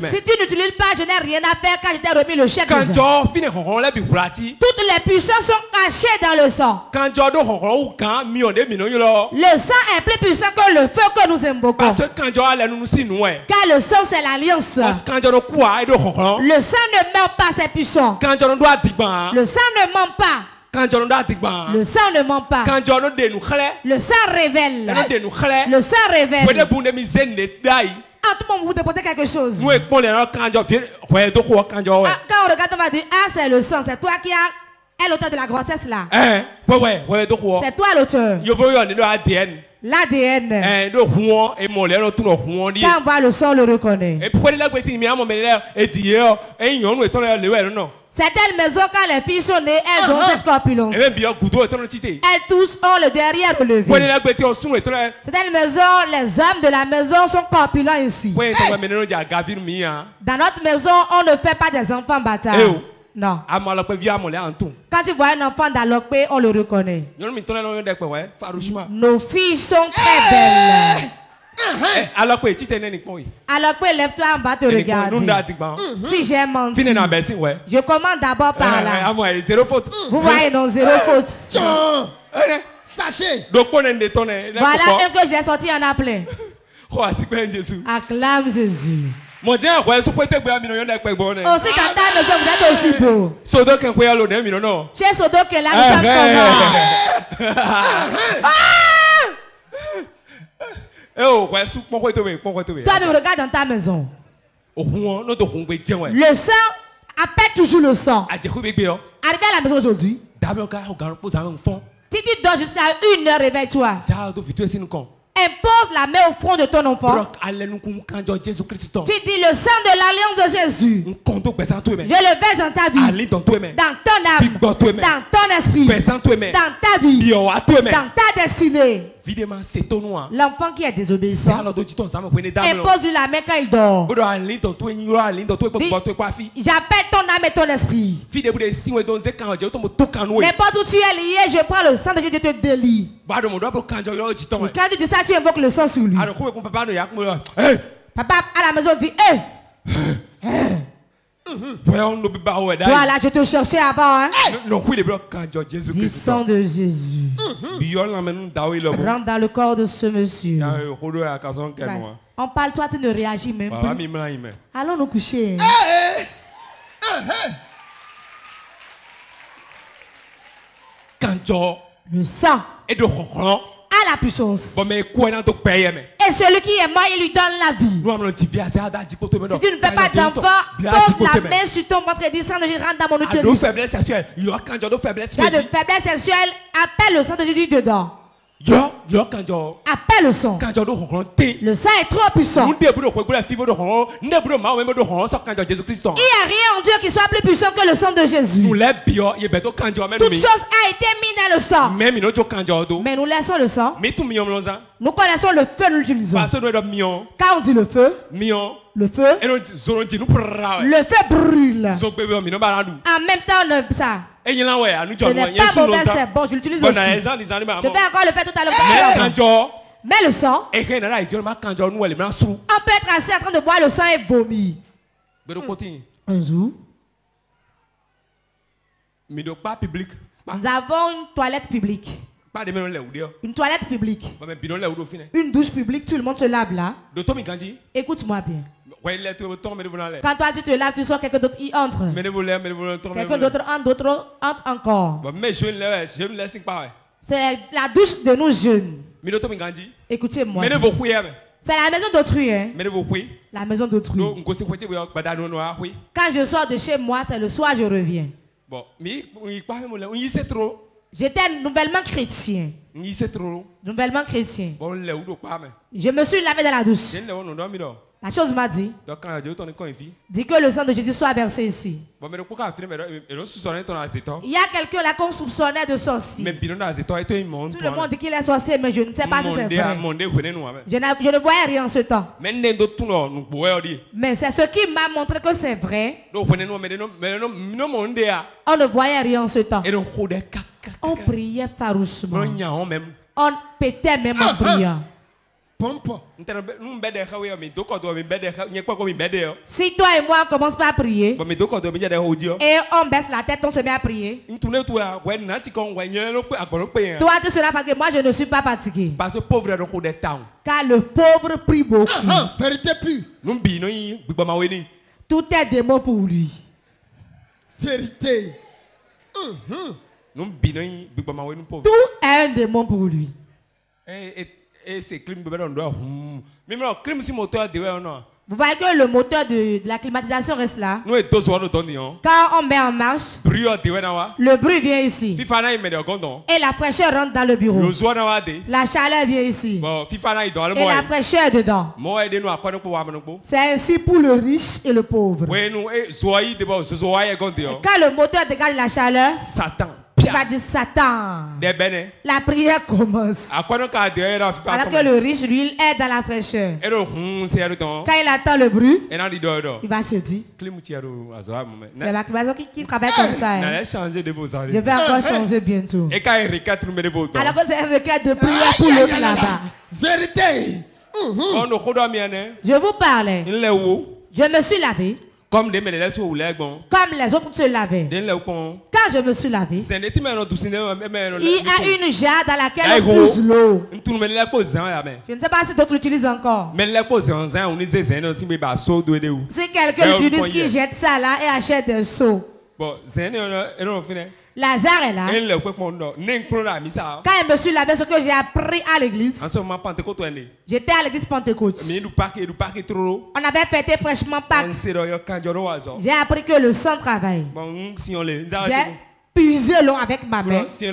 Speaker 3: mɛ.
Speaker 2: Si tu n'utilises pas, je n'ai rien à faire quand je t'ai remis le chèque. Toutes les puissances sont cachées dans le sang. Le sang est plus puissant que le feu que nous invoquons.
Speaker 3: yɛ.
Speaker 2: Car le sang, c'est l'alliance.
Speaker 3: e do hɔhɔn.
Speaker 2: Le sang ne ment pas, c'est puissant. Le sang ne ment pas.
Speaker 1: Le sang ne ment pas. Le sang révèle. Le sang révèle. À tout moment, vous demandez quelque chose. Ah, Quand on regarde, on va dire Ah, c'est le sang. C'est toi qui as est l'auteur de la grossesse là.
Speaker 3: ko.
Speaker 1: C'est toi l'auteur. L'ADN.
Speaker 3: di ye.
Speaker 1: Quand on voit le sang, on le reconnaît.
Speaker 3: epukɔli la gbɛti mi amɔ mɛ lɛ edi ye yɔ eyi nyɔnu etɔ lɛ le wɛ nɔ.
Speaker 1: Certaines maisons, quand les filles sont nées, elles ont cette corpulence. Elles tous ont le derrière relevé.
Speaker 3: lɛ.
Speaker 1: Certaines maisons, les hommes de la maison sont corpulents ici. Dans notre maison, on ne fait pas des enfants bâtards.
Speaker 3: Eh oh.
Speaker 1: Non. Quand tu vois un enfant d'alopé, on le reconnaît. Nos filles sont très belles.
Speaker 3: ni kpɔn ye.
Speaker 1: Alopé, lève-toi, on va te
Speaker 3: da
Speaker 1: regarder. Si j'ai menti, je commence d'abord par là.
Speaker 3: faute.
Speaker 1: Vous voyez, non, zéro faute.
Speaker 4: Sachez.
Speaker 1: Voilà un que j'ai sorti en appelé.
Speaker 3: jesu.
Speaker 1: Acclame Jésus.
Speaker 3: Mo jẹ́ ẹ̀kọ́ ẹ̀sùn pété gbé mi náà yọ̀ndà ẹ̀pẹ̀ gbọ́n náà.
Speaker 2: Aussi dans ta maison, vous êtes aussi beau.
Speaker 3: Sodo kẹ̀kọ́ yà lónìí mi náà.
Speaker 2: Chez Sodo que là, nous sommes comment
Speaker 3: Ẹ o kọ ẹ̀sùn pọ́nkọ́ ètò mi pọ́nkọ́ ètò mi.
Speaker 2: Toi, regarde dans ta maison.
Speaker 3: Òhun wọn n'o tó hun gbé jẹun ẹ̀.
Speaker 2: Le sang appelle toujours le sang.
Speaker 3: Àjẹkù yọ.
Speaker 2: Arrivé à la maison aujourd'hui,
Speaker 3: ọ̀gá ọ̀gá pọ̀
Speaker 2: si tu dors jusqu'à une heure, réveille-toi.
Speaker 3: Sáà tó fi tó ẹsẹ̀ nìkan.
Speaker 2: Impose la main au front de ton enfant. Tu dis le sang de l'alliance de Jésus. Je le verse dans ta vie. Dans ton âme. Dans ton esprit. Dans ta vie. Dans ta destinée.
Speaker 3: Wa.
Speaker 2: L'enfant qui est désobéissant, impose-lui la main quand il dort. J'appelle ton âme et ton esprit. N'importe où tu es lié, je prends le sang de Jésus et te délie.
Speaker 3: Tán ẹ̀.
Speaker 2: Quand tu dis ça, tu invoques le sang sur lui.
Speaker 3: Papa
Speaker 2: à la maison dit Hé,
Speaker 3: ó ń lo bíbá ọ̀ ẹ̀dá
Speaker 2: toi
Speaker 3: yìí.
Speaker 2: là, je te cherchais. Hein?
Speaker 3: Bọ̀ kanjọ Jésù
Speaker 2: Dis sang de Jésus.
Speaker 3: Bọ̀.
Speaker 2: Rentre dans le corps de ce monsieur.
Speaker 3: Wa.
Speaker 2: On parle, toi, tu ne réagis même
Speaker 3: mẹ́.
Speaker 2: Allons nous coucher. Le sang
Speaker 3: edo xɔxlɔ.
Speaker 2: A la puissance. Et celui qui est mort, il lui donne la vie. Si tu ne fais pas d'enfant, pose la main sur ton ventre et dis sang de Jésus rentre dans mon utérus.
Speaker 3: il y a de faiblesse
Speaker 2: sexuelle, appelle le sang de Jésus dedans. Appelle le
Speaker 3: té.
Speaker 2: Le sang est trop puissant. Il n'y a rien en Dieu qui soit plus puissant que le sang de Jésus. Toute chose a été mise dans le sang. Mais nous laissons le sang. Nous connaissons le feu, nous l'utilisons. Quand on dit le feu, le feu, le feu brûle. En même temps, le- ça, N'est
Speaker 3: wɛ.
Speaker 2: pas mauvais,
Speaker 3: zan.
Speaker 2: bon, je l'utilise aussi. Je vais encore le faire tout à l'heure. Mais le sang, on peut être assis en train de boire le sang et vomir.
Speaker 3: Kọtí.
Speaker 2: Un jour, nous avons une toilette publique. Une toilette publique. Une douche publique, tout le monde se lave là. Écoute-moi bien. Quand toi tu te laves, tu sors, quelqu'un d'autre y entre. Quelqu'un d'autre entre, d'autres entre encore. C'est la douche de nous jeunes. Écoutez-moi. C'est la maison d'autrui, hein. La maison d'autrui. Quand je sors de chez moi, c'est le soir, je reviens. J'étais nouvellement chrétien. Nouvellement chrétien. Je me suis lavé dans la douche. La chose m'a dit, dit que le sang de Jésus soit versé ici. Il y a quelqu'un là qu'on soupçonnait de sorcier. Tout le monde dit qu'il est sorcier, mais je ne sais pas si c'est vrai. Je, je ne voyais rien en ce temps. Mais c'est ce qui m'a montré que c'est vrai.
Speaker 3: ya.
Speaker 2: On ne voyait rien en ce temps. On priait farouchement. On pétait même en priant.
Speaker 4: Pompe.
Speaker 2: Si toi et moi on commence pas à prier et on baisse la tête, on se met à prier. Toi tu seras parce que moi je ne suis pas fatigué. Car le pauvre prie beaucoup.
Speaker 4: Ah, vérité pure.
Speaker 2: Tout est démon pour lui.
Speaker 4: Vérité.
Speaker 2: Tout est un démon pour lui.
Speaker 3: e e hum.
Speaker 2: Vous voyez que le moteur de, de la climatisation reste là.
Speaker 3: yɔ.
Speaker 2: Quand on met en marche, le bruit vient ici. Et la fraîcheur rentre dans le bureau. La chaleur vient ici. Et la fraîcheur dedans. C'est ainsi pour le riche et le pauvre.
Speaker 3: e de yɔ.
Speaker 2: Quand le moteur dégage la chaleur,
Speaker 3: satan
Speaker 2: va dire Satan. La prière commence. Alors que le riche, lui, est dans la fraîcheur. Quand il attend le bruit, il va se dire. C'est la qui, travaille comme ça. hein. Je vais encore changer bientôt. Alors que c'est un requête de prière pour l'autre là-bas.
Speaker 4: Vérité.
Speaker 2: Je vous parlais. Je me suis lavé
Speaker 3: comme
Speaker 2: les autres se lavaient. Quand je me suis lavé, il y a une jarre dans laquelle on pose l'eau. Je ne sais pas si d'autres l'utilisent encore.
Speaker 3: si
Speaker 2: quelqu'un
Speaker 3: croyait.
Speaker 2: qui jette ça là et achète des seaux. Lazare est là.
Speaker 3: sa
Speaker 2: Quand je me suis lavé, ce que j'ai appris à l'église, j'étais à l'église Pentecôte. On avait fêté fraîchement Pâques. J'ai appris que le sang travaille. J'ai puisé l'eau avec ma main. J'ai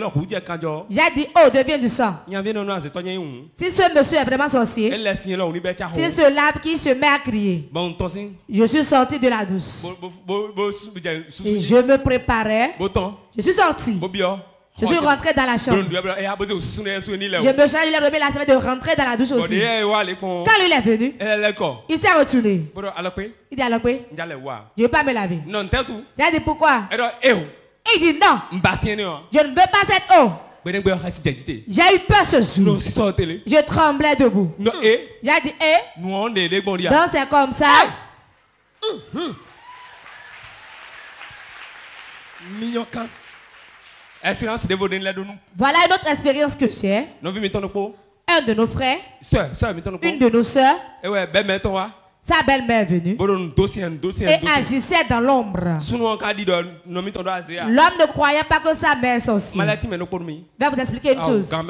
Speaker 2: dit, oh, deviens du sang. Si ce monsieur est vraiment sorcier,
Speaker 3: hun
Speaker 2: se lave, qu'il se met à crier. Je suis sorti de la douce. Et je me préparais. Je suis sorti. Je suis rentré dans la chambre. Je me a remis la semaine de rentrer dans la douche
Speaker 3: de
Speaker 2: aussi.
Speaker 3: kɔn
Speaker 2: Quand il est venu, il s'est retourné. Il dit Je ne vais pas me laver. J'ai dit pourquoi?
Speaker 3: Ɛdɔ e o
Speaker 2: Il dit non, je ne veux pas
Speaker 3: jɛ jite
Speaker 2: J'ai eu peur ce jour. Je tremblais debout. dit, eh,
Speaker 3: nuwɔn de le gbɔn di yan
Speaker 2: donc c'est comme ça.
Speaker 3: Donu
Speaker 2: Voilà une autre expérience que j'ai. Un de nos frères, une de nos sœurs, sa belle-mère est venue et agissait dans l'ombre. L'homme ne croyait pas que sa mère est sorcière. Je vais vous expliquer une chose. Je vais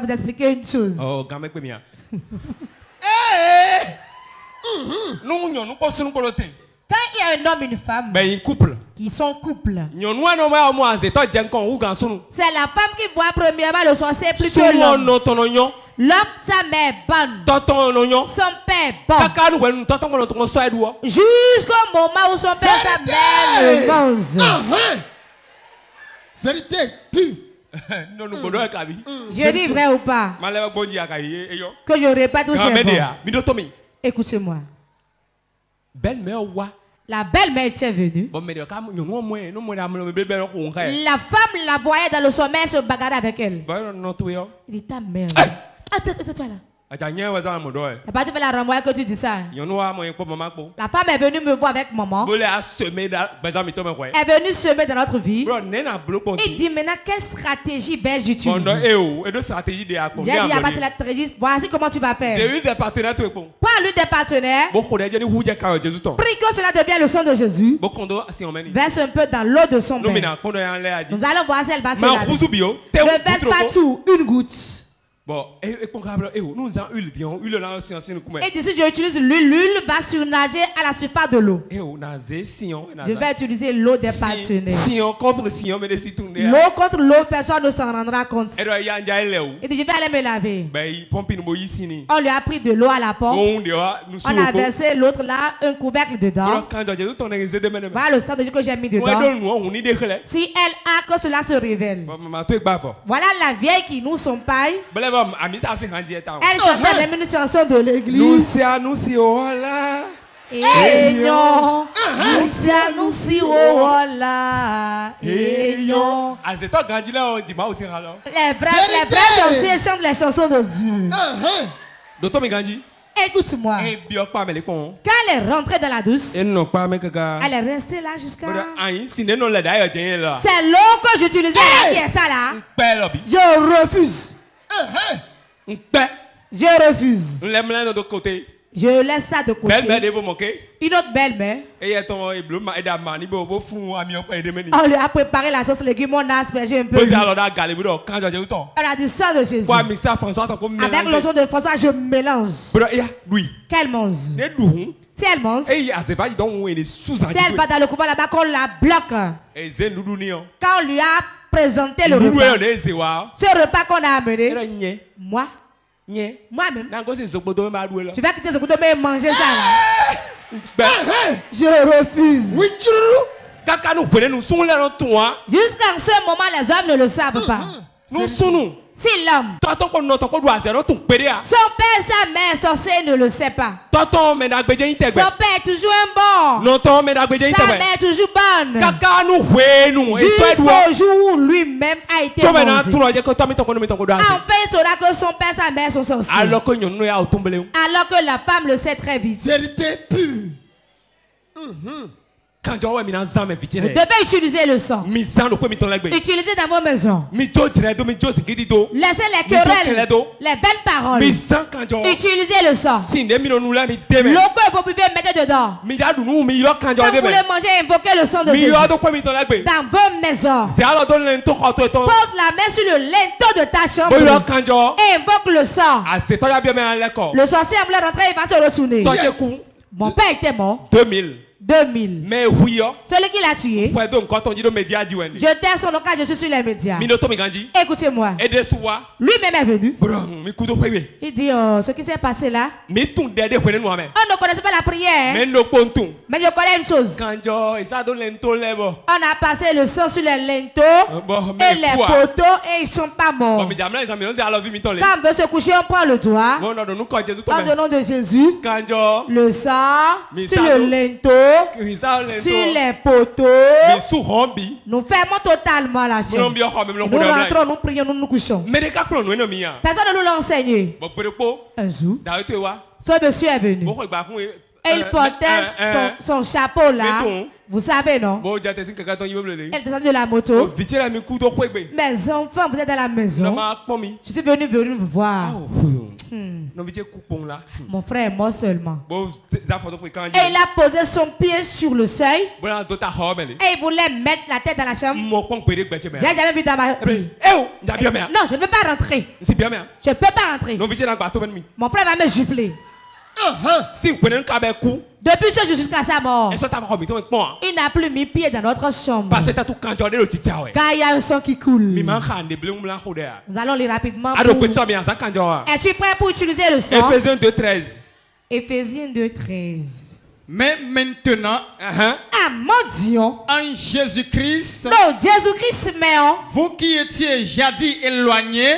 Speaker 2: vous expliquer une chose. Quand il y a un homme et une femme
Speaker 3: bɛ yi couple
Speaker 2: qui sont couple, c'est la femme qui voit premièrement le sorcier plus que
Speaker 3: sunuwɔn
Speaker 2: l'homme. L'homme, sa mère est bonne. Son père est bon. Jusqu'au moment où son père sa mère le.
Speaker 4: Ah, hein? Vérité pure.
Speaker 3: kabi
Speaker 2: Je dis vrai ou pas?
Speaker 3: Yi eyɔ
Speaker 2: Que je répète tout
Speaker 3: mi
Speaker 2: Écoutez-moi.
Speaker 3: mɛ wa
Speaker 2: La belle-mère était venue. La femme la voyait dans le sommeil se bagarrer avec elle. Il dit ta mère. Attends, attends, toi là.
Speaker 3: a ca ɲɛ wa zan mɔ dɔ yɛ
Speaker 2: C'est pas la renvoyer que tu dis ça. La femme est venue me voir avec maman. Elle est venue semer dans notre vie. Il dit maintenant quelle stratégie vais-je
Speaker 3: bɔn
Speaker 2: utiliser?
Speaker 3: dɔ e o e do stratégie de y'a kpɔ
Speaker 2: J'ai dit à partir la stratégie, voici comment tu vas
Speaker 3: de j'ai
Speaker 2: faire.
Speaker 3: eu des partenaires
Speaker 2: l'une des partenaires, prie que cela devienne le sang de Jésus. Verse un peu dans l'eau de son bain. Nous allons voir si elle va se laver. Ne verse pas tout, une goutte.
Speaker 3: Bɔn e e kpɔ k'a bɛ e o n'u zan huile huile la siyan sini kumɛ
Speaker 2: Et d'ici, je utilise l'huile. L'huile va surnager à la surface de l'eau.
Speaker 3: e o na ze siyan na
Speaker 2: Je vais utiliser l'eau des partenaires.
Speaker 3: siyan contre mɛ de si de yan
Speaker 2: L'eau contre l'eau, personne ne s'en rendra compte.
Speaker 3: e o
Speaker 2: Il dit, je vais aller me laver.
Speaker 3: pɔmpi ni mo yi sini
Speaker 2: On lui a pris de l'eau à la porte. On a versé l'autre là, un couvercle dedans. Voilà le sang de Dieu que j'ai mis dedans. Si elle a, que cela se révèle. Voilà la vieille qui nous son Elle chantait même une chanson de l'église. Eyon, Lucia nous si wola. Eyon.
Speaker 3: Azetɔ ganji la o jima o si ha lɔ.
Speaker 2: Les vrais, les vrais sorciers chantent les chansons de Dieu.
Speaker 4: Ah, hein.
Speaker 3: Dɔtɔ mi ganji.
Speaker 2: Écoute-moi.
Speaker 3: E kɔn.
Speaker 2: Quand elle est rentrée dans la douce,
Speaker 3: E kaka.
Speaker 2: elle est restée là jusqu'à.
Speaker 3: La.
Speaker 2: C'est l'eau que j'utilisais là qui est ça là. Je refuse.
Speaker 4: Hein.
Speaker 3: Nkpɛ.
Speaker 2: Je refuse.
Speaker 3: Nlɛmlɛ de côté.
Speaker 2: Je laisse ça de côté. Une autre belle-mère, on lui a préparé la sauce légumes, on a aspergé un peu. Elle a dit sang de Jésus. Avec le de François, je mélange.
Speaker 3: Duhun.
Speaker 2: Si elle mange,
Speaker 3: E suzan.
Speaker 2: si elle va dans le couvent là-bas, qu'on la bloque.
Speaker 3: Ni yɔ.
Speaker 2: Quand on lui a présenté le repas, ce repas qu'on a amené, moi, moi-même, tu vas quitter ce couteau mais manger ça. Je refuse.
Speaker 3: Wele nu sunu lɛ nu tun wa.
Speaker 2: Jusqu'à ce moment, les hommes ne le savent pas.
Speaker 3: nu sunu.
Speaker 2: Si l'homme,
Speaker 3: ya.
Speaker 2: son père, sa mère, sorcier ne le sait pas. Son père est toujours un bon. Sa mère est toujours bonne. Jusqu'au jour où lui-même a été
Speaker 3: azɛ.
Speaker 2: Enfin, il saura que son père, sa mère sont
Speaker 3: tun bele.
Speaker 2: Alors que la femme le sait très vite.
Speaker 4: Vérité pure.
Speaker 2: Vous devez utiliser le sang. Utilisez dans vos maisons. Laissez les querelles, les belles paroles. Utilisez le sang. L'eau que vous buvez, mettez dedans. Quand vous voulez manger, invoquez le sang de Jésus. Dans vos maisons. Pose la main sur le linteau de ta chambre. Et invoque le sang.
Speaker 3: kɔ
Speaker 2: Le sorcier voulait rentrer, il va se retourner. Mon père était mort.
Speaker 3: 2000
Speaker 2: 2000.
Speaker 3: mɛ hui yɔ
Speaker 2: Celui qui l'a tué. Je tais son local, je suis sur les médias. Écoutez-moi. Lui-même est venu. Il dit oh, ce qui s'est passé là.
Speaker 3: ne
Speaker 2: On ne connaissait pas la prière. Mais je connais une chose. On a passé le sang sur les linteaux
Speaker 3: bon
Speaker 2: et
Speaker 3: mais
Speaker 2: les poteaux et ils sont pas morts. Quand on veut se coucher, on prend le doigt.
Speaker 3: mɛ
Speaker 2: le nom de Jésus. Le sang
Speaker 3: Mais
Speaker 2: sur le linteau, sur les poteaux. Nous fermons totalement la chambre. Nous rentrons, nous prions, nous nous couchons.
Speaker 3: yan
Speaker 2: Personne ne nous
Speaker 3: kpo
Speaker 2: Un jour, ce monsieur est venu. Et il portait son, son chapeau là. Vous savez, non? Elle descend de la moto.
Speaker 3: egbe
Speaker 2: Mes enfants, vous êtes à la maison. Je suis venu venir vous voir.
Speaker 3: ku kpɔn la
Speaker 2: Mon frère est mort seulement. Et il a posé son pied sur le seuil. Et il voulait mettre la tête dans la chambre. J'ai jamais vu dans ma
Speaker 3: Eh ben,
Speaker 2: vie.
Speaker 3: eh oh.
Speaker 2: Non, je ne peux pas rentrer. Je ne peux pas rentrer. Mon frère va me gifler. Depuis ce jour jusqu'à sa mort, il n'a plus mis pied dans notre chambre. Car il y a un sang qui coule. Nous allons lire rapidement. Pour-. Es-tu prêt pour utiliser le sang?
Speaker 3: Ephésiens 2:13.
Speaker 2: Éphésiens 2, 13.
Speaker 5: Mais maintenant,
Speaker 3: Uh-huh.
Speaker 2: Ah mon Dieu.
Speaker 5: en Jésus-Christ, vous qui étiez jadis éloignés,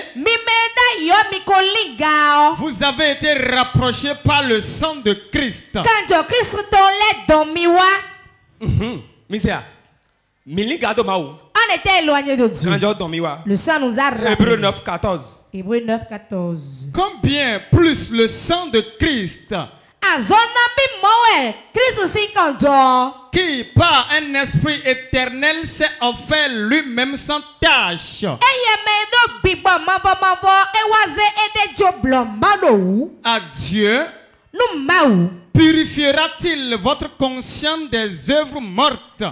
Speaker 5: vous avez été rapprochés par le sang de Christ.
Speaker 2: Quand Christ tolé dans
Speaker 3: Mhm. Ma o.
Speaker 2: on était éloigné de Dieu. Le sang nous a rappelé.
Speaker 3: 9:14.
Speaker 2: Hébreux 9, 14.
Speaker 5: Combien plus le sang de Christ, Qui par un esprit éternel s'est offert lui-même sans tâche. À Dieu, purifiera-t-il votre conscience des œuvres mortes?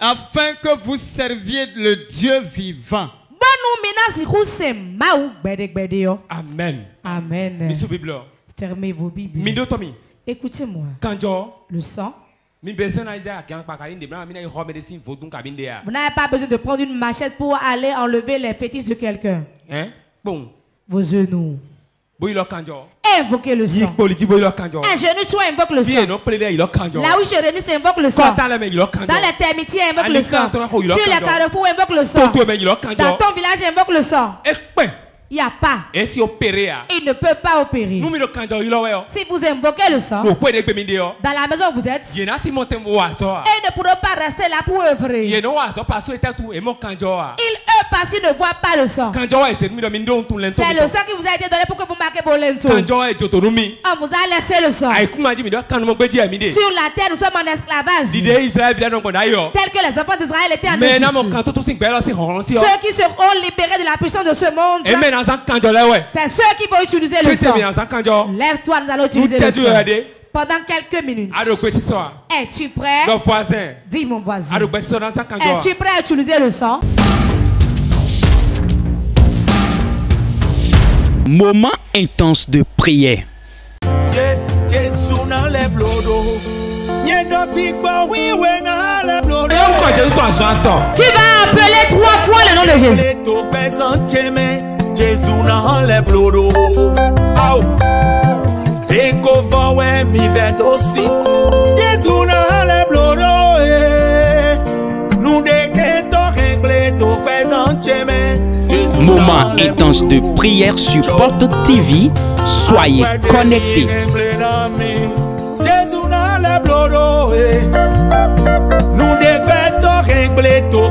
Speaker 5: Afin que vous serviez le Dieu vivant.
Speaker 3: Amen.
Speaker 2: Amen. Fermez vos Bibles. Écoutez-moi. Le sang.
Speaker 3: A.
Speaker 2: Vous n'avez pas besoin de prendre une machette pour aller enlever les fétiches de quelqu'un.
Speaker 3: Hein? Bon.
Speaker 2: Vos genoux. Invoquez le sang. Un genou, toi, invoque le sang. Là où je c'est invoque le sang.
Speaker 3: Le.
Speaker 2: Dans les termitiers, invoque le sang. Sur les
Speaker 3: kanjo.
Speaker 2: carrefours, invoque le sang. Dans ton village, invoque le sang. Il n'y a pas. Il ne peut pas opérer.
Speaker 3: Nu mi lo kanjo ilo we o.
Speaker 2: Si vous invoquez le sang,
Speaker 3: No pe de pe mi de o.
Speaker 2: dans la maison où vous êtes, et ils ne pourront pas rester là pour œuvrer.
Speaker 3: E.
Speaker 2: Ils eux parce qu'ils ne voient pas le sang. C'est le sang qui vous a été donné pour que vous marquez vos
Speaker 3: mi.
Speaker 2: On vous a laissé le sang. Sur la terre, nous sommes en esclavage. Tel que les enfants d'Israël étaient en Égypte.
Speaker 3: o.
Speaker 2: Ceux qui seront libérés de la puissance de ce monde, C'est ceux qui vont utiliser le sang. Lève-toi, nous allons utiliser le sang. Pendant quelques minutes. Es-tu prêt? Dis mon voisin. Es-tu prêt à utiliser le sang?
Speaker 1: Moment intense de prière.
Speaker 3: E ato.
Speaker 2: Tu vas appeler trois fois le nom de Jésus.
Speaker 6: Gbẹ̀sán tẹ́mẹ̀. Jésù náà lẹ blodo. Aw. Èkó fọwẹ́ mi fẹ́ tó sí. Jésù náà lẹ blodo. eh. Tó gbẹ̀sán tẹ́mẹ̀. Jésù náà
Speaker 1: Moment intense de prière sur Porte TV. Soyez connectés.
Speaker 6: Lẹ blodo. eh. Nous devons régler tout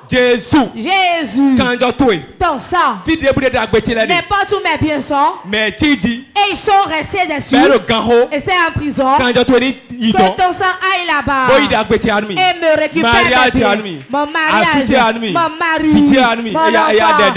Speaker 6: Jésù.
Speaker 3: Jésù. Kanjotwe. Tonsa.
Speaker 2: N'importe où mes biens sont.
Speaker 3: Mais Tidi.
Speaker 2: Et ils sont restés dessus. Et c'est en prison.
Speaker 3: Kanjotwe ni
Speaker 2: Que ton sang aille là-bas. Et me récupère.
Speaker 3: Mariage
Speaker 2: Mon mariage. Mon mari.
Speaker 3: Pitié
Speaker 2: Mon enfant.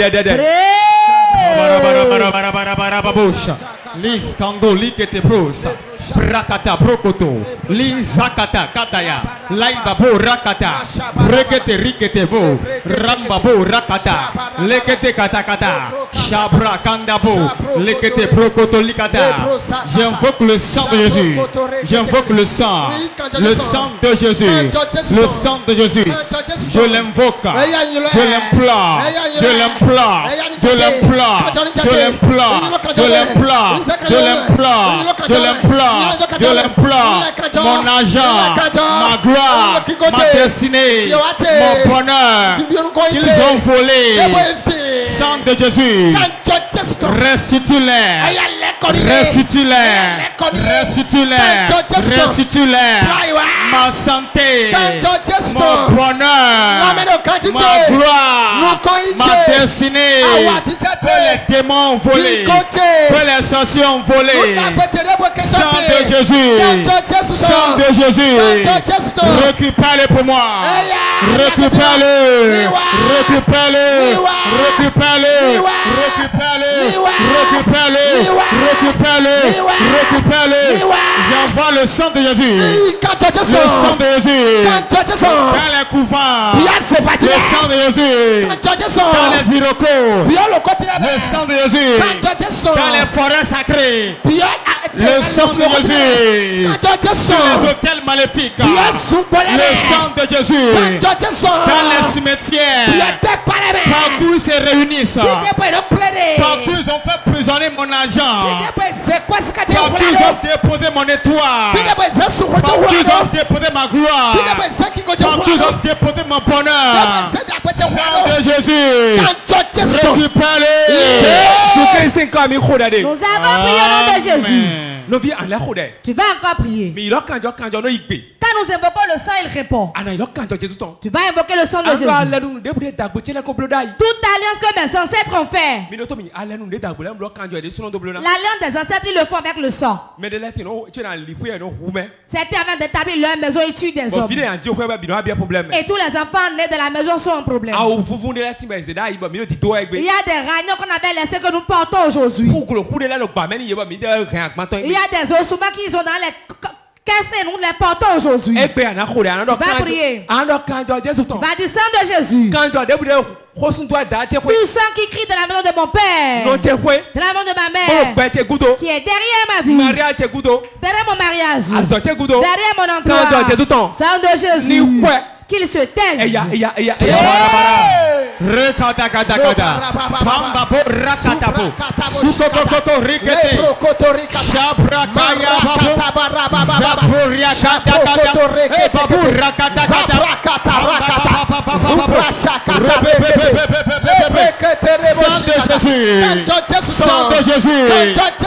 Speaker 5: Liz Kango, Likete Prosa. Brakata brokoto. Lizakata kataya. Laida bo rakata. Rekete rikete bo. Ramba bo rakata. Lekete kata kata. Shabra kanda bo. Lekete brokoto likata. J'invoque le sang de Jésus. J'invoque le sang. Le sang de Jésus. Le sang de Jésus. Je l'invoque. Je l'implore. Je l'implore. Je l'implore. Je l'implore. Je l'implore. Je l'implore. Je l'implore. Mon argent, ma gloire, ma destinée, mon bonheur. Qu'ils ont volé. Sang de Jésus. Restitue-les. Restitue-les. Restitue-les. Restitue-les. Ma santé. Mon bonheur. Ma gloire. Ma destinée. Que les démons ont volé. Que les sorciers ont volé. Sang de Jésus. Sang de Jésus. Récupère-le pour moi. Récupère-le. Récupère-le. Récupère-le. Récupère-le. Récupère-le. Récupère-le. Récupère-le. J'envoie le sang de Jésus. Le sang de Jésus. Dans les couvents. Le sang de Jésus. Dans les Iroquois. Le sang de Jésus. Dans les forêts sacrées. Le sang de Jésus. Sur les hôtels maléfiques. Le sang de Jésus. Dans les cimetières. Partout ils se réunissent. Docteurs ont fait prisonnier mon argent. Docteurs ont déposé mon étoile. Docteurs ont déposé ma gloire. Docteurs ont déposé mon bonheur. Sang de Jésus.
Speaker 3: Récupère-les.
Speaker 2: Nous avons prié au nom de Jésus. Tu vas encore prier. Quand nous évoquons le sang, il répond. Tu vas invoquer le sang de Jésus. Toute alliance que mes ancêtres ont fait.
Speaker 3: La
Speaker 2: langue des ancêtres, ils le font avec le sang. C'était avant d'établir leur maison et tuent des hommes. Et tous les enfants nés de la maison sont un problème. Il y a des rayons qu'on avait laissés que nous portons aujourd'hui. Il y a des ossements qu'ils ont dans les Qu'est-ce que nous les portons aujourd'hui? Va prier. Va descendre de Jésus. Tous ceux qui crie dans la maison de mon père, dans la maison de ma mère, qui est derrière ma vie, derrière mon mariage, derrière mon emploi, sang de Jésus, qu'il se taise.
Speaker 5: Jésus. Sang de Jésus.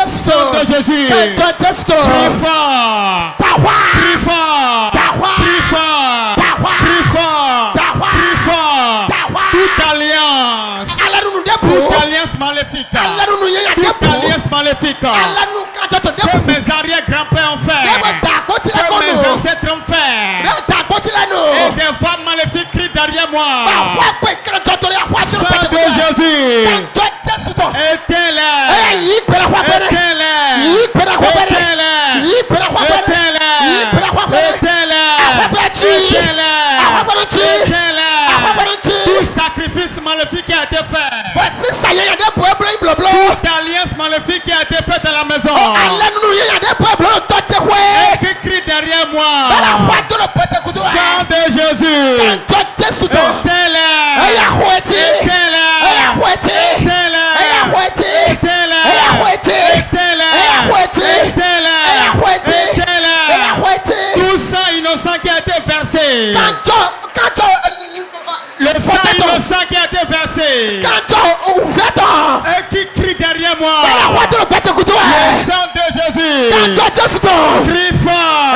Speaker 5: Sang de Jésus. Plus fort. Plus fort. Plus fort. Plus fort. Plus fort. Toute alliance. Toute alliance maléfique. Toute alliance maléfique. Que mes arrière-grands-pères ont fait. Que mes ancêtres ont fait. Et des voix maléfiques crient derrière moi. Sang de Jésus. Tout sacrifice maléfique qui a été fait. Voici alliance maléfique qui a été faite à la maison. Oh, alléluia, y a des peuples Et qui crie derrière moi. Sang de Jésus. le sang,
Speaker 4: le
Speaker 5: sang qui a été versé. Et qui crie derrière moi.
Speaker 4: Le
Speaker 5: sang de Jésus. Crie fort.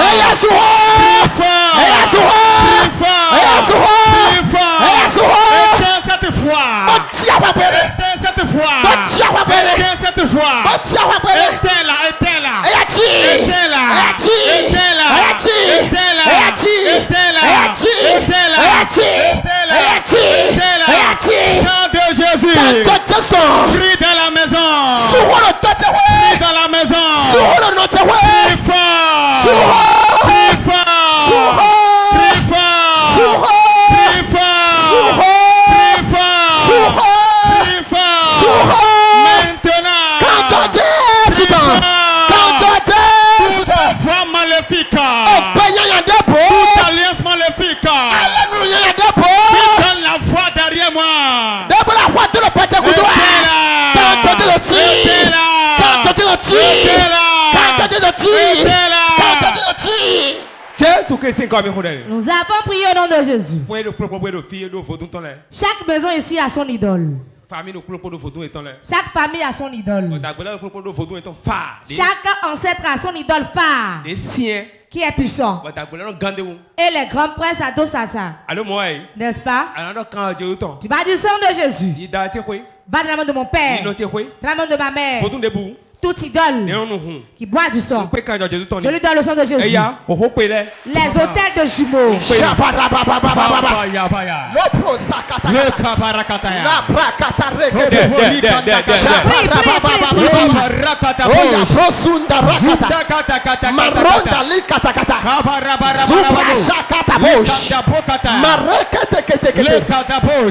Speaker 5: Ayati, de Jésus. Crie dans la maison. Crie dans la maison. Fort.
Speaker 2: Nous avons prié au nom de Jésus. Chaque maison ici a son idole. Chaque famille a son idole. Chaque ancêtre a son idole phare. Qui est puissant? Et les grands princes
Speaker 3: à Dosata.
Speaker 2: N'est-ce pas? Tu vas descendre de Jésus. Va de la main de mon père. De la main de ma mère toute idole qui boit du sang. Je lui donne le sang de Jésus. Les hôtels de jumeaux.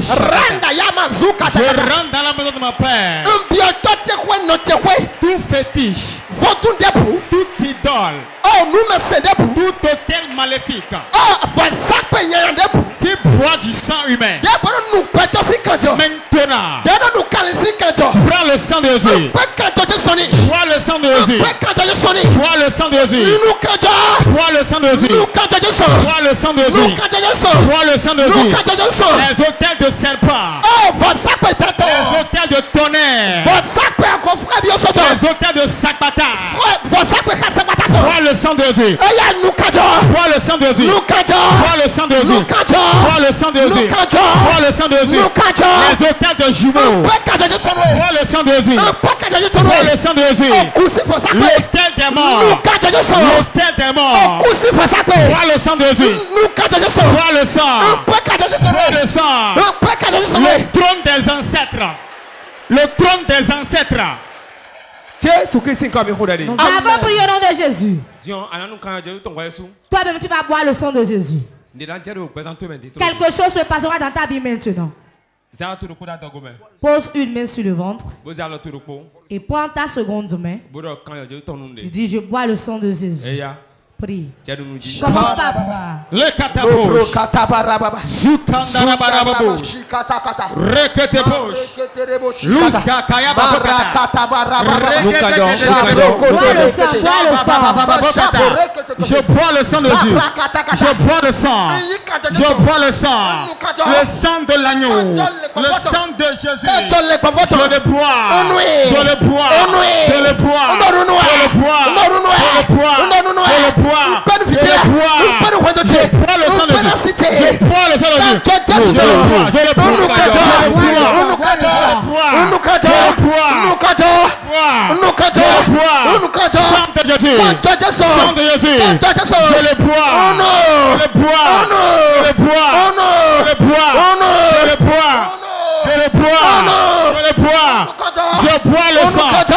Speaker 4: Randa
Speaker 5: fétiche. Votre dépôt.
Speaker 4: Oh, nous me cédons.
Speaker 5: Tout hôtel maléfique.
Speaker 4: Oh, voilà
Speaker 5: Qui boit du sang humain. Maintenant. Prends le sang de Jésus. Bois le sang de Jésus. Bois le sang de Jésus. Bois le sang de Jésus. Bois le sang de Jésus. Bois le sang de Jésus. Les hôtels de serpents.
Speaker 4: Oh, voilà
Speaker 5: Les hôtels de tonnerre. Les hôtels de
Speaker 4: sacbata.
Speaker 5: Bois le sang de Jésus. Bois le sang de Jésus. Bois le sang de Jésus. Bois le sang de Jésus. Bois le sang de Jésus. Les hôtels de jumeaux. Bois le sang de Jésus. Bois le sang de Jésus. L'hôtel des morts. L'hôtel des morts. Bois le sang de Jésus. Bois le sang. Bois le sang. Le trône des ancêtres. Le trône des ancêtres.
Speaker 2: Nous avons prié au nom de Jésus. Toi-même, tu vas boire le sang de Jésus. Quelque chose se passera dans ta vie maintenant. Pose une main sur le ventre et prends ta seconde main. Tu dis, je bois le sang de Jésus. Prie. Commence.
Speaker 5: Le
Speaker 4: katabarababa. Reketerebosh.
Speaker 5: Luska.
Speaker 4: Barakatabarababa.
Speaker 2: Bois le sang, bois le sang.
Speaker 5: Je bois le sang de. Je bois le sang. Je bois le sang. Le sang de l'agneau. Le sang de Jésus. Je le bois. Je le bois. Je le bois. Je le bois. Je le bois. Je le bois poids. Je poids. Poids le sang de Dieu. Je poids le sang de Dieu. Je le poids. Je le poids. Le poids. Sang de Sang le poids. Je le poids. Le poids. Je le poids. Le poids. Le poids. Le poids. Le sang.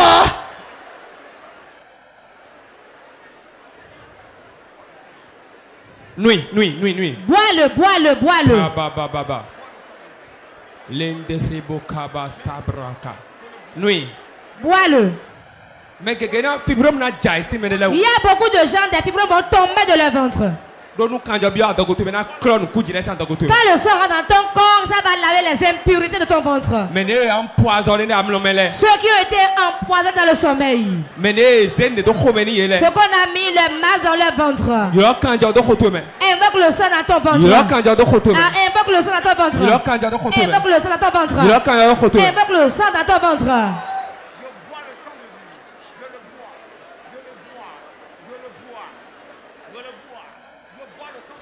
Speaker 3: Nuit, nuit, nuit, nuit.
Speaker 2: Bois-le, bois-le, bois-le.
Speaker 3: Ba ba ba ba ba. Lende ribo kaba sabraka. Nuit.
Speaker 2: Bois-le. Il y a beaucoup de gens, des fibromes vont tomber de leur ventre. Quand le sang rentre dans ton corps, ça va laver les impurités de ton ventre. Ceux qui ont été empoisonnés dans le sommeil. Ceux qu'on a mis le masque dans leur ventre. Invoque le sang dans ton ventre. Ah, invoque le sang dans ton ventre. Invoque le sang dans ton ventre. Invoque le sang dans ton ventre.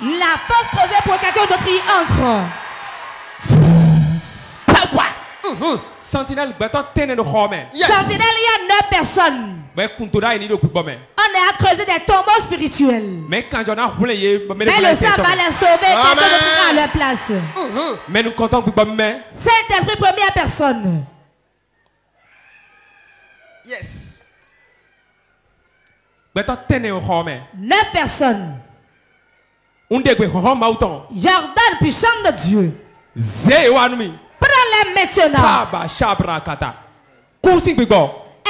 Speaker 3: La
Speaker 2: porte posée pour quelqu'un d'autre y entre.
Speaker 3: Mm-hmm. Sentinelle, yes.
Speaker 2: Sentinelle, il y a neuf personnes. On a creusé des tombeaux spirituels.
Speaker 3: Mais, quand on a roulé,
Speaker 2: mais le sang va les sauver quelqu'un d'autre à leur place.
Speaker 3: Mm-hmm. Mais nous comptons
Speaker 2: Saint-Esprit, première personne.
Speaker 4: Yes.
Speaker 2: Neuf personnes. Jordan, puissant de Dieu. Prends-les maintenant.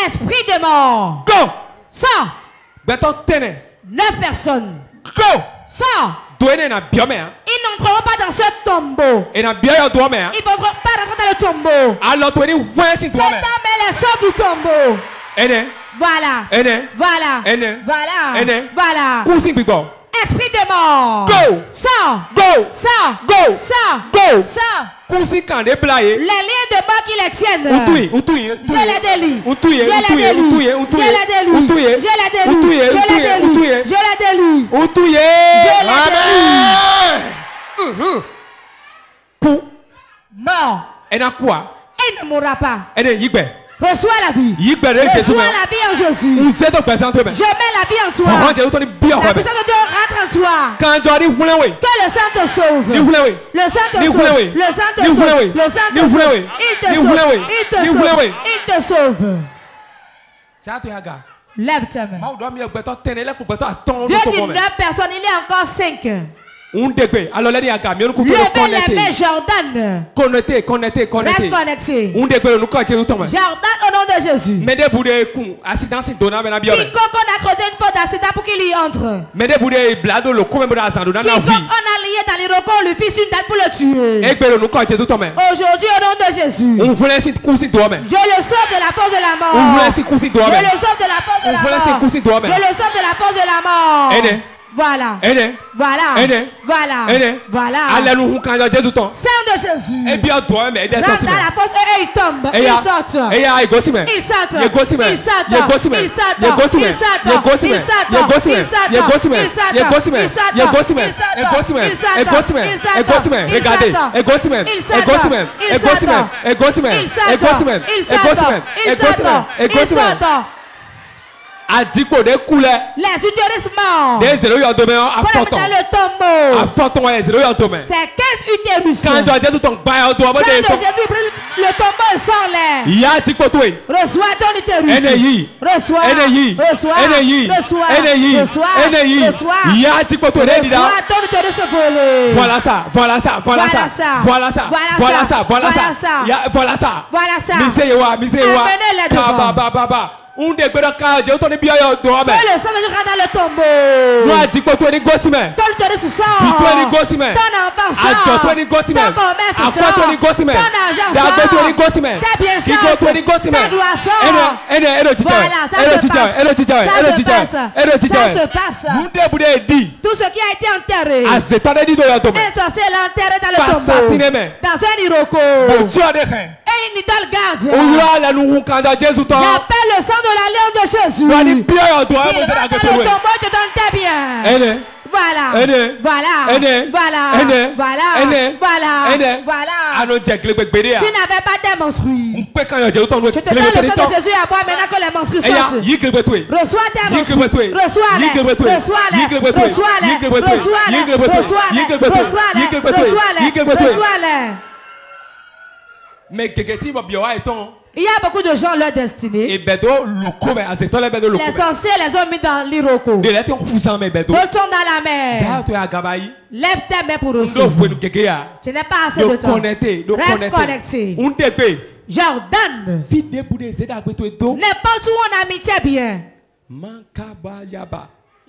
Speaker 2: Esprit de mort.
Speaker 3: Go. Ça.
Speaker 2: Neuf personnes.
Speaker 3: Go. Ça.
Speaker 2: Ils n'entreront pas dans ce tombeau. Ils ne pourront pas rentrer dans le tombeau.
Speaker 3: Alors,
Speaker 2: tu es les sorts du tombeau. Voilà.
Speaker 3: Ene.
Speaker 2: Voilà.
Speaker 3: Ene.
Speaker 2: Voilà.
Speaker 3: Ene.
Speaker 2: Voilà.
Speaker 3: Cousin Bigo.
Speaker 2: Esprit des morts.
Speaker 3: Go.
Speaker 2: Sors.
Speaker 3: Go.
Speaker 2: Sors.
Speaker 3: Go.
Speaker 2: Sors.
Speaker 3: Go. Sors. Cousin Kande Blaye.
Speaker 2: Les liens de mort qui les tiennent.
Speaker 3: Outouye. Outouye.
Speaker 2: Je les délie.
Speaker 3: Outouye.
Speaker 2: Je les délie.
Speaker 3: Outouye.
Speaker 2: Je les délie.
Speaker 3: Outouye.
Speaker 2: Je les délie.
Speaker 3: Outouye.
Speaker 2: Je les délie.
Speaker 3: Outouye.
Speaker 2: Je les délie.
Speaker 4: Amen.
Speaker 3: Mm-hmm. Pour.
Speaker 2: Mort.
Speaker 3: Elle quoi?
Speaker 2: Elle ne mourra pas.
Speaker 3: Elle est yigbe.
Speaker 2: Reçois la vie. Reçois la vie en Jésus. Je mets la vie en toi. La puissance de Dieu rentre en toi. Que le sang te sauve. Le sang te sauve. Le sang te sauve. Le sang te sauve. Il te sauve. Il te sauve. Il te sauve. Lève ta main. Dieu dit 9 personnes, il est encore
Speaker 3: 5. Undebe. Alors là, il y a
Speaker 2: Levez les mains, Jordan. Connecté,
Speaker 3: connecté, connecté. Reste connecté. Undebe, nous connectons tout
Speaker 2: Jordan, au nom de Jésus.
Speaker 3: Mais des boudés, coup, accident, c'est donnant, mais la
Speaker 2: Quiconque a creusé une faute d'accident pour qu'il y entre.
Speaker 3: Mais des boudés, blado, le coup, même dans la
Speaker 2: Quiconque on a lié dans les recours, le fils une date pour le tuer.
Speaker 3: Et ben, nous connectons tout
Speaker 2: Aujourd'hui, au nom de Jésus.
Speaker 3: On voulait si cousi toi-même.
Speaker 2: Je le sauve de la force de la mort.
Speaker 3: On voulait si cousi toi-même.
Speaker 2: Je le sauve de la force de la mort.
Speaker 3: On voulait si cousi toi-même.
Speaker 2: Je le sauve de la force de la mort.
Speaker 3: Aidez.
Speaker 2: Voilà.
Speaker 3: ɛnɛ
Speaker 2: Voilà.
Speaker 3: ɛnɛ
Speaker 2: Voilà.
Speaker 3: ɛnɛ
Speaker 2: Voilà.
Speaker 3: alɛ nu hun kanjɔ jesu tɔ
Speaker 2: Sang de Jésus.
Speaker 3: e biɔ dɔ mɛ e dɛ
Speaker 2: Rentre
Speaker 3: tɔ si
Speaker 2: dans
Speaker 3: mɛ
Speaker 2: la force et il tombe.
Speaker 3: e
Speaker 2: Il
Speaker 3: ya
Speaker 2: saute.
Speaker 3: e ya egosi mɛ
Speaker 2: Il saute.
Speaker 3: ye gosi mɛ
Speaker 2: Il saute.
Speaker 3: ye gosi mɛ
Speaker 2: Il saute.
Speaker 3: ye gosi mɛ
Speaker 2: Il saute.
Speaker 3: ye gosi mɛ
Speaker 2: Il saute.
Speaker 3: ye gosi mɛ
Speaker 2: Il saute.
Speaker 3: ye gosi mɛ
Speaker 2: Il saute.
Speaker 3: ye gosi mɛ
Speaker 2: Il saute.
Speaker 3: ye gosi mɛ
Speaker 2: Il saute.
Speaker 3: e gosi mɛ
Speaker 2: Il saute.
Speaker 3: e gosi mɛ
Speaker 2: Il
Speaker 3: e
Speaker 2: saute.
Speaker 3: gosi mɛ
Speaker 2: Il
Speaker 3: regardez
Speaker 2: saute.
Speaker 3: e gosi mɛ
Speaker 2: Il
Speaker 3: e
Speaker 2: saute.
Speaker 3: gosi mɛ
Speaker 2: Il
Speaker 3: e gosi mɛ
Speaker 2: saute.
Speaker 3: e gosi mɛ
Speaker 2: Il
Speaker 3: e
Speaker 2: saute.
Speaker 3: gosi mɛ
Speaker 2: Il
Speaker 3: e gosi mɛ
Speaker 2: saute.
Speaker 3: e gosi mɛ e
Speaker 2: Il
Speaker 3: gosi mɛ adikpo de
Speaker 2: le C'est 15 utérus.
Speaker 3: kanjɔ jesu tɔ gba
Speaker 2: le
Speaker 3: ya adikpo to ye.
Speaker 2: Reçois ton utérus.
Speaker 3: Ẹnẹ yìí.
Speaker 2: Reçois.
Speaker 3: Ẹnẹ yìí.
Speaker 2: Reçois.
Speaker 3: Ẹnẹ yìí.
Speaker 2: Reçois.
Speaker 3: Ẹnẹ yìí.
Speaker 2: Reçois.
Speaker 3: Ẹnẹ yìí. Ìyá kpoto rẹ̀ dìda.
Speaker 2: Reçois ton utérus volé.
Speaker 3: Voilà ça, voilà ça, voilà
Speaker 2: Voilà
Speaker 3: ça,
Speaker 2: ça.
Speaker 3: voilà ça,
Speaker 2: Voilà
Speaker 3: voilà
Speaker 2: ça.
Speaker 3: ça, voilà
Speaker 2: Voilà
Speaker 3: ça, voilà ça.
Speaker 2: Voilà ça.
Speaker 3: Mise ye wa, mise ye wa.
Speaker 2: Amenez-les devant.
Speaker 3: Ka unde gbẹdọ ka ọjẹ o tọ ni bí ọyọ dùn ọbẹ.
Speaker 2: tọ́lẹ̀ sọ́dọ̀ ní kata lè
Speaker 3: tọ̀ mbò. nù àdìgbò tó ní gósìmẹ̀.
Speaker 2: tọ́lẹ̀ tó ní
Speaker 3: sísọ. tutu ní gósìmẹ̀.
Speaker 2: tọ́nà bá sọ.
Speaker 3: àjọ tó ní gósìmẹ̀.
Speaker 2: tọ́kọ̀ bẹ́ẹ̀ sísọ.
Speaker 3: àkọ́ tó ní gósìmẹ̀.
Speaker 2: tọ́nà àjọ sọ.
Speaker 3: dàgbé tó ní gósìmẹ̀.
Speaker 2: tẹ́bi ẹ̀sọ́.
Speaker 3: kíkó tó
Speaker 2: ní
Speaker 3: gósìmẹ̀. tẹ́gùwà sọ.
Speaker 2: ẹnì
Speaker 3: ẹnì
Speaker 2: ẹnì
Speaker 3: òjijọ ẹ
Speaker 2: ẹnì
Speaker 3: òjijọ ẹ
Speaker 2: ẹnì
Speaker 3: òjijọ
Speaker 2: ẹ ẹnì
Speaker 3: òjijọ ẹ ẹnì
Speaker 2: tout ce qui a été enterré.
Speaker 3: a se tọ́ dẹ́ni dọ̀ yà tó
Speaker 2: et sọ se l'enterré dans le tombeau.
Speaker 3: pasa tinẹ mẹ.
Speaker 2: dans un iroko.
Speaker 3: bọ̀ tí o de fẹ́.
Speaker 2: et une telle garde.
Speaker 3: o yura lẹnu kun kan da Jésù tán.
Speaker 2: j'appelle le sang de l'alliance de Jésus. Il rentre dans le te donne tes biens. Voilà. Voilà. Voilà. Voilà. Tu n'avais pas tes menstrues. Je te donne le sang de Jésus à boire maintenant que les menstrues sortent. Reçois tes menstrues. Reçois-les. Reçois-les. Reçois-les. Reçois-les. Reçois-les.
Speaker 3: Gilbetoe.
Speaker 2: Reçois-les.
Speaker 3: Ye tɔn
Speaker 2: il y a beaucoup de gens leur destinée. Les sorciers les ont mis dans l'iroko. Retourne dans la mer. Lève tes mains pour recevoir. Tu n'es pas assez de temps. Reste connecté. Jordan. N'importe où on amitié bien.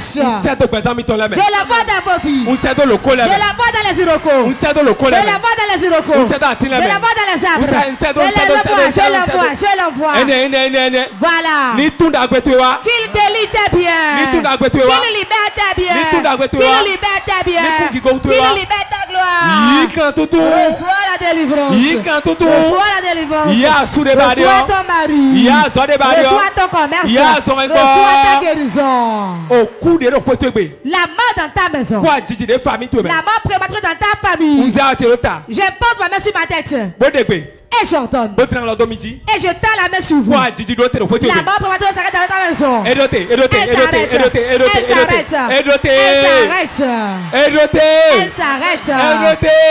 Speaker 3: marche.
Speaker 2: Je la vois dans vos vies. Je la vois dans les irocos. Je la vois dans les irocos. Je la vois dans les arbres. Je
Speaker 3: la vois,
Speaker 2: je la
Speaker 3: vois,
Speaker 2: je
Speaker 3: la vois.
Speaker 2: Voilà. Qu'il délite
Speaker 3: bien.
Speaker 2: Qu'il libère
Speaker 3: bien.
Speaker 2: Qu'il libère
Speaker 3: bien.
Speaker 2: Qu'il libère gloire. Reçois la délivrance. Reçois la délivrance. Reçois ton mari. Reçois ton commerce. Reçois ta guérison.
Speaker 3: Au coup de repos.
Speaker 2: La mort dans ta maison. La mort prématurée dans ta famille.
Speaker 3: Je
Speaker 2: pose ma main sur ma tête. Et j'ordonne. Et je tends la main sur vous. La mort prématurée s'arrête dans ta maison. Elle s'arrête. Elle s'arrête. Elle s'arrête.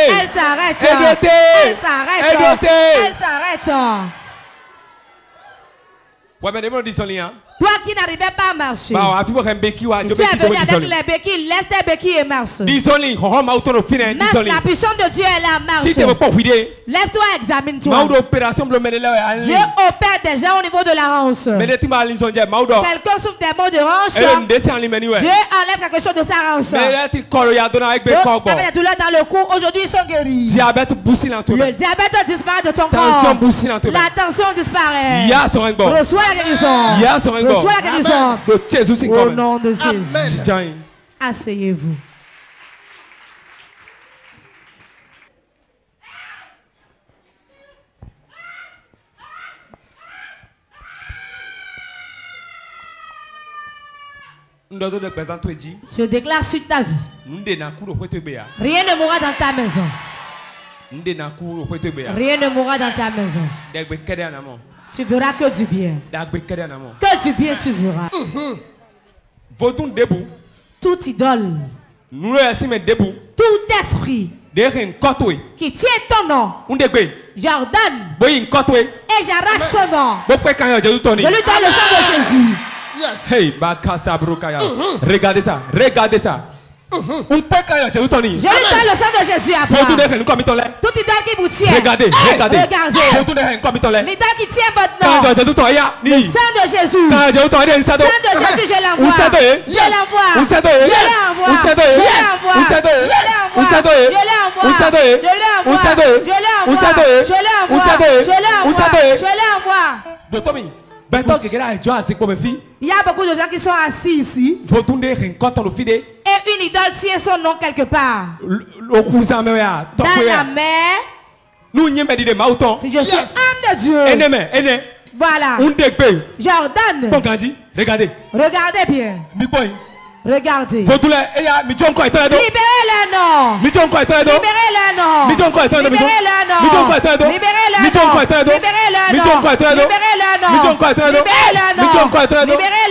Speaker 2: Elle s'arrête. Elle s'arrête. Elle s'arrête.
Speaker 3: Ouais, mais dis son lien.
Speaker 2: Toi qui n'arrivais pas à marcher. Tu es venu avec les béquilles, laisse tes béquilles et marche. La puissance de Dieu est là, marche. Lève-toi, examine-toi. Dieu opère déjà au niveau de la hanche. Quelqu'un souffre des maux de hanche. Dieu enlève quelque chose de sa hanche.
Speaker 3: Donc,
Speaker 2: avec des douleurs dans le cou, aujourd'hui ils sont guéris. Le diabète disparaît de ton corps. La tension disparaît. Reçois la guérison reçois la guérison. Au nom de Jésus. Asseyez-vous. Je déclare sur ta vie. Rien ne mourra dans ta maison. Rien ne mourra dans ta maison. Tu verras que du bien. Que du bien tu verras.
Speaker 3: Votons debout.
Speaker 2: Toute idole.
Speaker 3: Nous debout.
Speaker 2: Tout esprit. Qui tient ton nom.
Speaker 3: Jordan.
Speaker 2: Et j'arrache son nom. Je lui donne le sang de Jésus.
Speaker 4: Yes.
Speaker 3: Hey, Regardez ça. Regardez ça.
Speaker 2: Je lui donne le sang de Jésus à toi. Tout idole qui vous tient.
Speaker 3: Regardez, regardez.
Speaker 2: Regardez. L'idole qui tient votre nom. Le sang de Jésus.
Speaker 3: Le
Speaker 2: sang de Jésus, je l'envoie. Je l'envoie. Je l'envoie. Je l'envoie. Je l'envoie. Je l'envoie. Je l'envoie. Je l'envoie. Il y a beaucoup de gens qui sont assis ici. Et une idole tient son nom quelque part. Dans la mer. Si je suis
Speaker 4: yes.
Speaker 2: homme de Dieu. Voilà. J'ordonne.
Speaker 3: Regardez.
Speaker 2: Regardez bien. Regardez. Libérez les noms. Libérez les noms. Libérez les noms. Libérez les noms. Libérez les noms. Libérez les. Libérez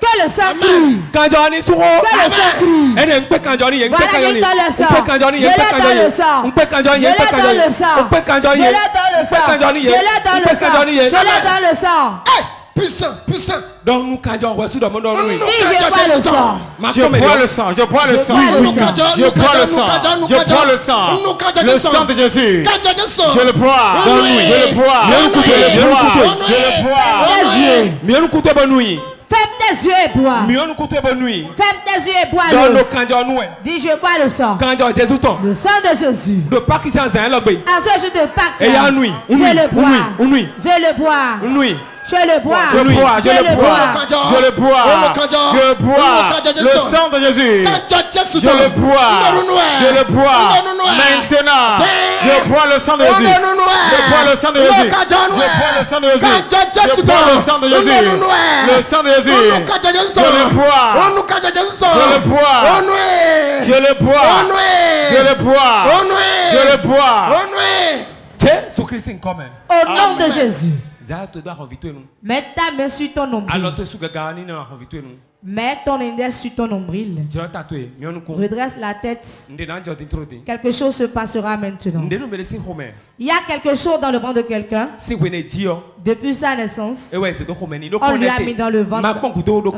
Speaker 2: Que le sang le sang
Speaker 4: puissant, puissant.
Speaker 3: Donc nous cajons reçu dans mon
Speaker 2: nom. Je bois le sang.
Speaker 5: Je bois le sang. Je bois le sang. Je bois le sang. Je bois le sang. Le sang de Jésus. Je le bois.
Speaker 4: Je le bois.
Speaker 5: Je le bois.
Speaker 4: Je le bois.
Speaker 5: Je le bois.
Speaker 2: Ferme tes yeux et bois. Ferme tes yeux et
Speaker 3: bois.
Speaker 2: Dis je bois le sang. Le sang de Jésus.
Speaker 3: De Pâques,
Speaker 2: En ce jour de Pâques. Je le bois. Je le bois es le bois.
Speaker 5: Je le bois,
Speaker 2: Tu
Speaker 5: je le bois, je le bois, je bois le sang de Jésus. Je le bois, je le bois. Maintenant, je bois le sang de Jésus. Je bois le sang de Jésus. Je bois le sang de Jésus. Je bois le sang de Jésus. Le sang de Jésus. Je le bois. Je le bois. Je le bois. Je le bois. Je le bois.
Speaker 3: Jésus Christ est comme.
Speaker 2: Au nom de Jésus. Mets ta main sur ton nombril. Mets ton index sur ton nombril. Redresse la tête. Quelque chose se passera maintenant. Il y a quelque chose dans le ventre de quelqu'un. Depuis sa naissance, on lui a mis dans le ventre.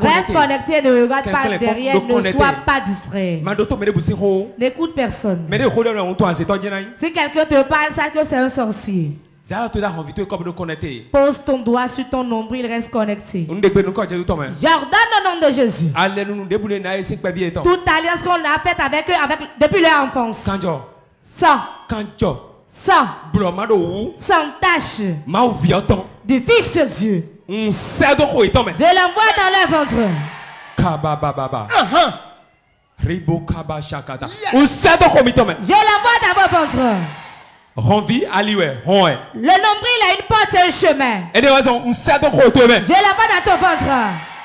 Speaker 2: Reste connecté, ne regarde pas derrière, ne sois pas distrait. N'écoute personne. Si quelqu'un te parle, sache que c'est un sorcier. Pose ton doigt sur ton nombre, il reste connecté. J'ordonne au nom de Jésus. Toute alliance qu'on a faite avec eux avec, depuis leur enfance. Sans. Sans. Sans tâche. Du Fils de Dieu. Je l'envoie dans leur ventre.
Speaker 3: Uh -huh.
Speaker 2: Je l'envoie dans vos ventres.
Speaker 3: Renvi aliwe, ronwe.
Speaker 2: Le nombril a une porte et un chemin.
Speaker 3: Et des raisons, un certain côté même. Dieu
Speaker 2: l'a pas dans ton ventre.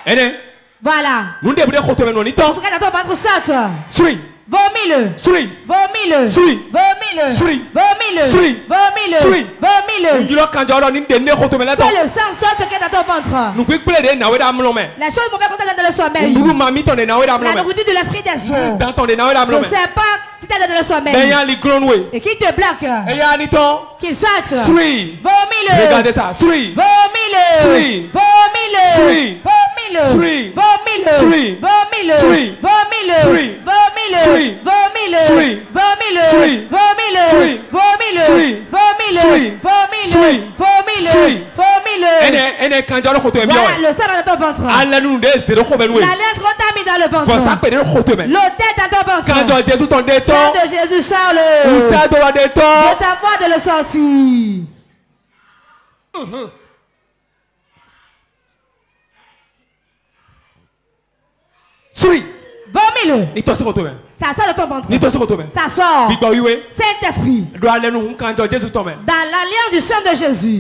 Speaker 3: Et des.
Speaker 2: Voilà.
Speaker 3: Nous devons dire côté même,
Speaker 2: non,
Speaker 3: il
Speaker 2: t'en. Tu dans ton ventre, ça.
Speaker 3: Suis.
Speaker 2: Vomis-le.
Speaker 3: Suis.
Speaker 2: Vomis-le.
Speaker 3: Suis.
Speaker 2: Vomis-le.
Speaker 3: Suis.
Speaker 2: Vomis-le.
Speaker 3: Suis.
Speaker 2: Vomis-le.
Speaker 3: Suis.
Speaker 2: Vomis-le.
Speaker 3: Nous disons quand j'aurai une dernière côté même, là,
Speaker 2: Que le sang sorte que dans ton ventre.
Speaker 3: Nous pouvons plaider, n'a pas d'âme, l'homme.
Speaker 2: La chose mauvaise qu'on a dans le sommeil.
Speaker 3: Nous, mamie, ton est, n'a pas
Speaker 2: d'âme.
Speaker 3: La
Speaker 2: nourriture de l'esprit des eaux.
Speaker 3: Dans ton est, n'a.
Speaker 2: Le serpent. Et qui te
Speaker 3: ton.
Speaker 2: Qu'il saute.
Speaker 3: Regardez ça. Sui.
Speaker 2: Vomis-le.
Speaker 3: Sui.
Speaker 2: Vomis-le.
Speaker 3: Sui.
Speaker 2: Vomis-le.
Speaker 3: Sui.
Speaker 2: Vomis-le.
Speaker 3: Sui.
Speaker 2: Vomis-le.
Speaker 3: Sui.
Speaker 2: Vomis-le.
Speaker 3: Sui.
Speaker 2: Vomis-le.
Speaker 3: Sui.
Speaker 2: Vomis-le.
Speaker 3: Sui.
Speaker 2: Vomis-le.
Speaker 3: Sui.
Speaker 2: Vomis-le.
Speaker 3: Sui.
Speaker 2: Vomis-le.
Speaker 3: Sui.
Speaker 2: Vomis-le.
Speaker 3: Sui.
Speaker 2: Vomis-le.
Speaker 3: Sui.
Speaker 2: Vomis-le.
Speaker 3: Sui.
Speaker 2: Vomis-le.
Speaker 3: Ene ene kanjo lo khoto e
Speaker 2: Voilà
Speaker 3: bien.
Speaker 2: le sang dans ton ventre. La lettre t'a mis dans le ventre. dans ton
Speaker 3: Jésus ton
Speaker 2: sang de Jésus, sors-le.
Speaker 3: Ou ça doit de
Speaker 2: De
Speaker 3: ta
Speaker 2: voix de le sortir.
Speaker 3: Mmh. Suis. 20 000.
Speaker 2: Ça sort de ton ventre. Ça sort. Saint-Esprit. Dans l'alliance du sang de Jésus.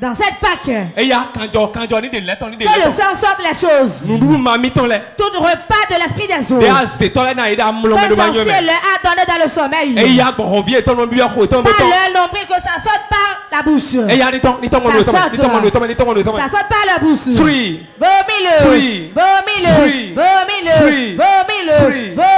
Speaker 2: Dans cette Pâque. Que le sang sorte les choses. Tout repas de l'esprit des
Speaker 3: autres.
Speaker 2: Que leur a donné dans le sommeil. Par le nombril que ça sorte par la bouche. Ça
Speaker 3: sorte.
Speaker 2: Ça sorte par la bouche. Vomis-le. Vomis-le. Vomis-le. Vomis-le. Vomis-le.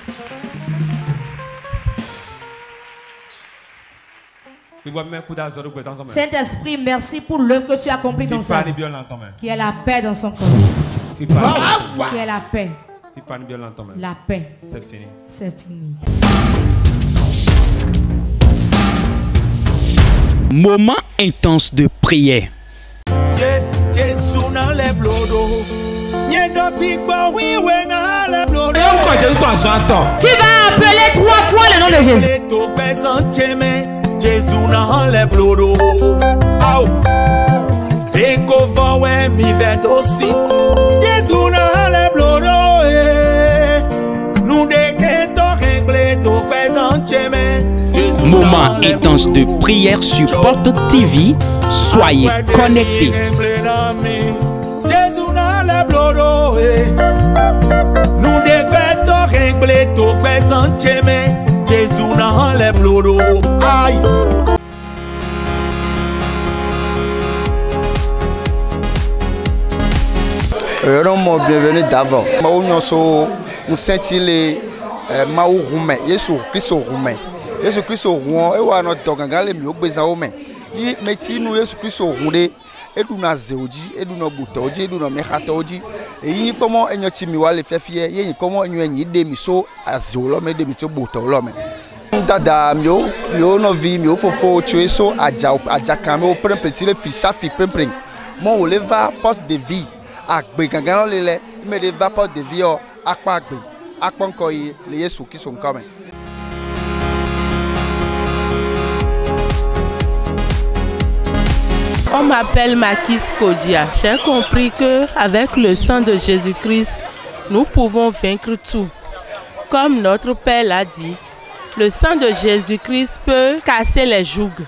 Speaker 2: Saint-Esprit, merci pour l'œuvre que tu as accomplie dans sa vie. Qui est la paix dans son corps. Qui est la paix. La paix.
Speaker 3: C'est fini.
Speaker 2: C'est fini.
Speaker 1: Moment intense de prière.
Speaker 2: Tu vas appeler trois fois le nom de Jésus.
Speaker 6: Jezou nan an le blodo Aou we mi vet osi Jésus nan an le blodo. Eh. Nou deke to regle to
Speaker 1: Moment intense de prière sur Porte TV. Soyez connectés.
Speaker 6: Nous régler Jésus n'a. Aïe.
Speaker 7: yɔrɔ mɔ bienvenue d'avant mawu nyɔso ŋusẽtsi le ɛ mawu hume yesu kristu hume yesu kristu huɔ ewɔ anɔ dɔ gãgã le miwo gbezãwo me. Yi metsi nu yesu kristu hu ɖe eɖuna zewo dzi eɖuna gbotɔwo dzi eɖuna miexatɔwo dzi ní kpɔmɔ enyo tsi mi wa le fɛfie ye yi kpɔmɔ enyo enyi ɖe mi so azewo lɔ me ɖe mi tso gbotɔwo lɔ me.
Speaker 8: On m'appelle Makis Kodia. J'ai compris que avec le sang de Jésus-Christ, nous pouvons vaincre tout. Comme notre Père l'a dit, le sang de Jésus-Christ peut casser les jougs.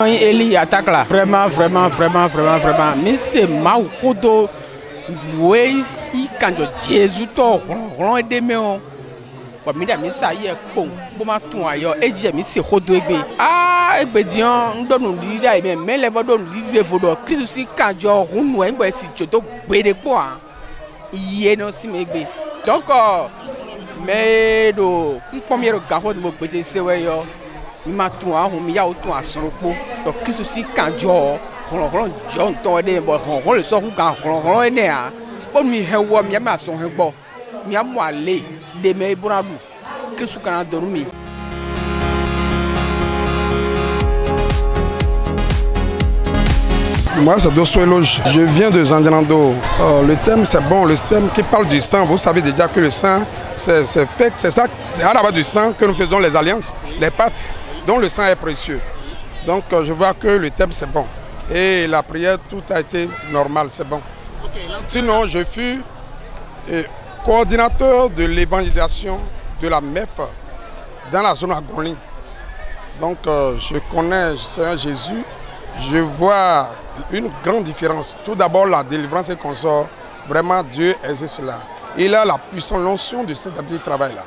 Speaker 9: Eli attaque là. Vraiment, vraiment, vraiment, vraiment, vraiment. Mais c'est ma rodo. Oui, quand Jésus to ron de me on. Bon, mi da mi sa ye po. Bo ma tun ayo. E je mi se rodo egbe. Ah, egbe dian, ndo nu di da e me le vo do nu di de vo do. Kristu si kan jo run nu e ngbe si joto gbede po an. Iye no si me egbe. Donc, me do npɔm yɛ do gafɔ do mo gbedze sewe yɔ mi ma tún ahun mi yawo tún asọ̀rọ̀kpó tọ kristu si kan jọ xɔlɔxɔlɔ jọ ŋutɔ ɖe bɔ xɔlɔxɔlɔ le sɔkun kan xɔlɔxɔlɔ ɖe ya bɔ mi hɛ wɔ mi ma sɔn hɛ gbɔ bɔra du kristu kana.
Speaker 10: Moi, c'est Dosso Eloge. Je viens de Zandianando. Euh, le thème, c'est bon. Le thème qui parle du sang. Vous savez déjà que le sang, c'est fait, c'est ça, c'est à la base du sang que nous faisons les alliances, les pâtes, dont le sang est précieux. Donc, euh, je vois que le thème, c'est bon. Et la prière, tout a été normal, c'est bon. Sinon, je fus euh, coordinateur de l'évangélisation de la MEF dans la zone Agoni. Donc, euh, je connais Seigneur Jésus. Je vois une grande différence. Tout d'abord, la délivrance et consort. Vraiment, Dieu existe cela. Il a la puissante notion de cet habitude de travail là.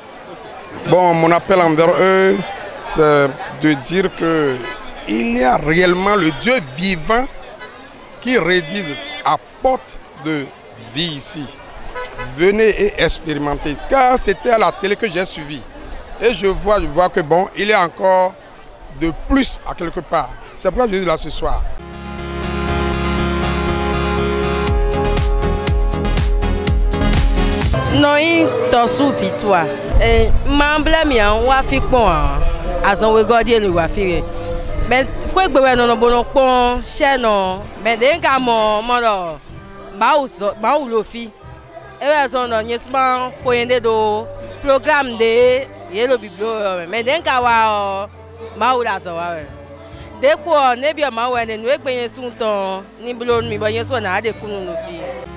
Speaker 10: Bon, mon appel envers eux, c'est de dire que il y a réellement le Dieu vivant qui rédige à porte de vie ici. Venez et expérimentez. Car c'était à la télé que j'ai suivi. Et je vois, je vois que bon, il a encore de plus à quelque part. C'est pourquoi je suis là ce soir.
Speaker 8: nɔyi tɔsu vitua ee mamblɛ mia wa fi kpɔn azɔn we gɔdie le wa fi yɛ mɛ kó egbe wɛ nɔnɔ bɔnɔ kpɔn sɛ nɔ mɛ de ka mɔ mɔdɔ bawu zɔ bawu lo fi ewɛ zɔn nɔ nye suma koyen de do. Programme de ye lo biblo yɔ mɛ mɛ de ka wa ɔ bawu la zɔ wa wɛ de kpɔ ne bi ɔ ma wɛ ne nu egbe nye sun tɔn ni bolo mi bɔ nye sɔ na ade kunu lo fi.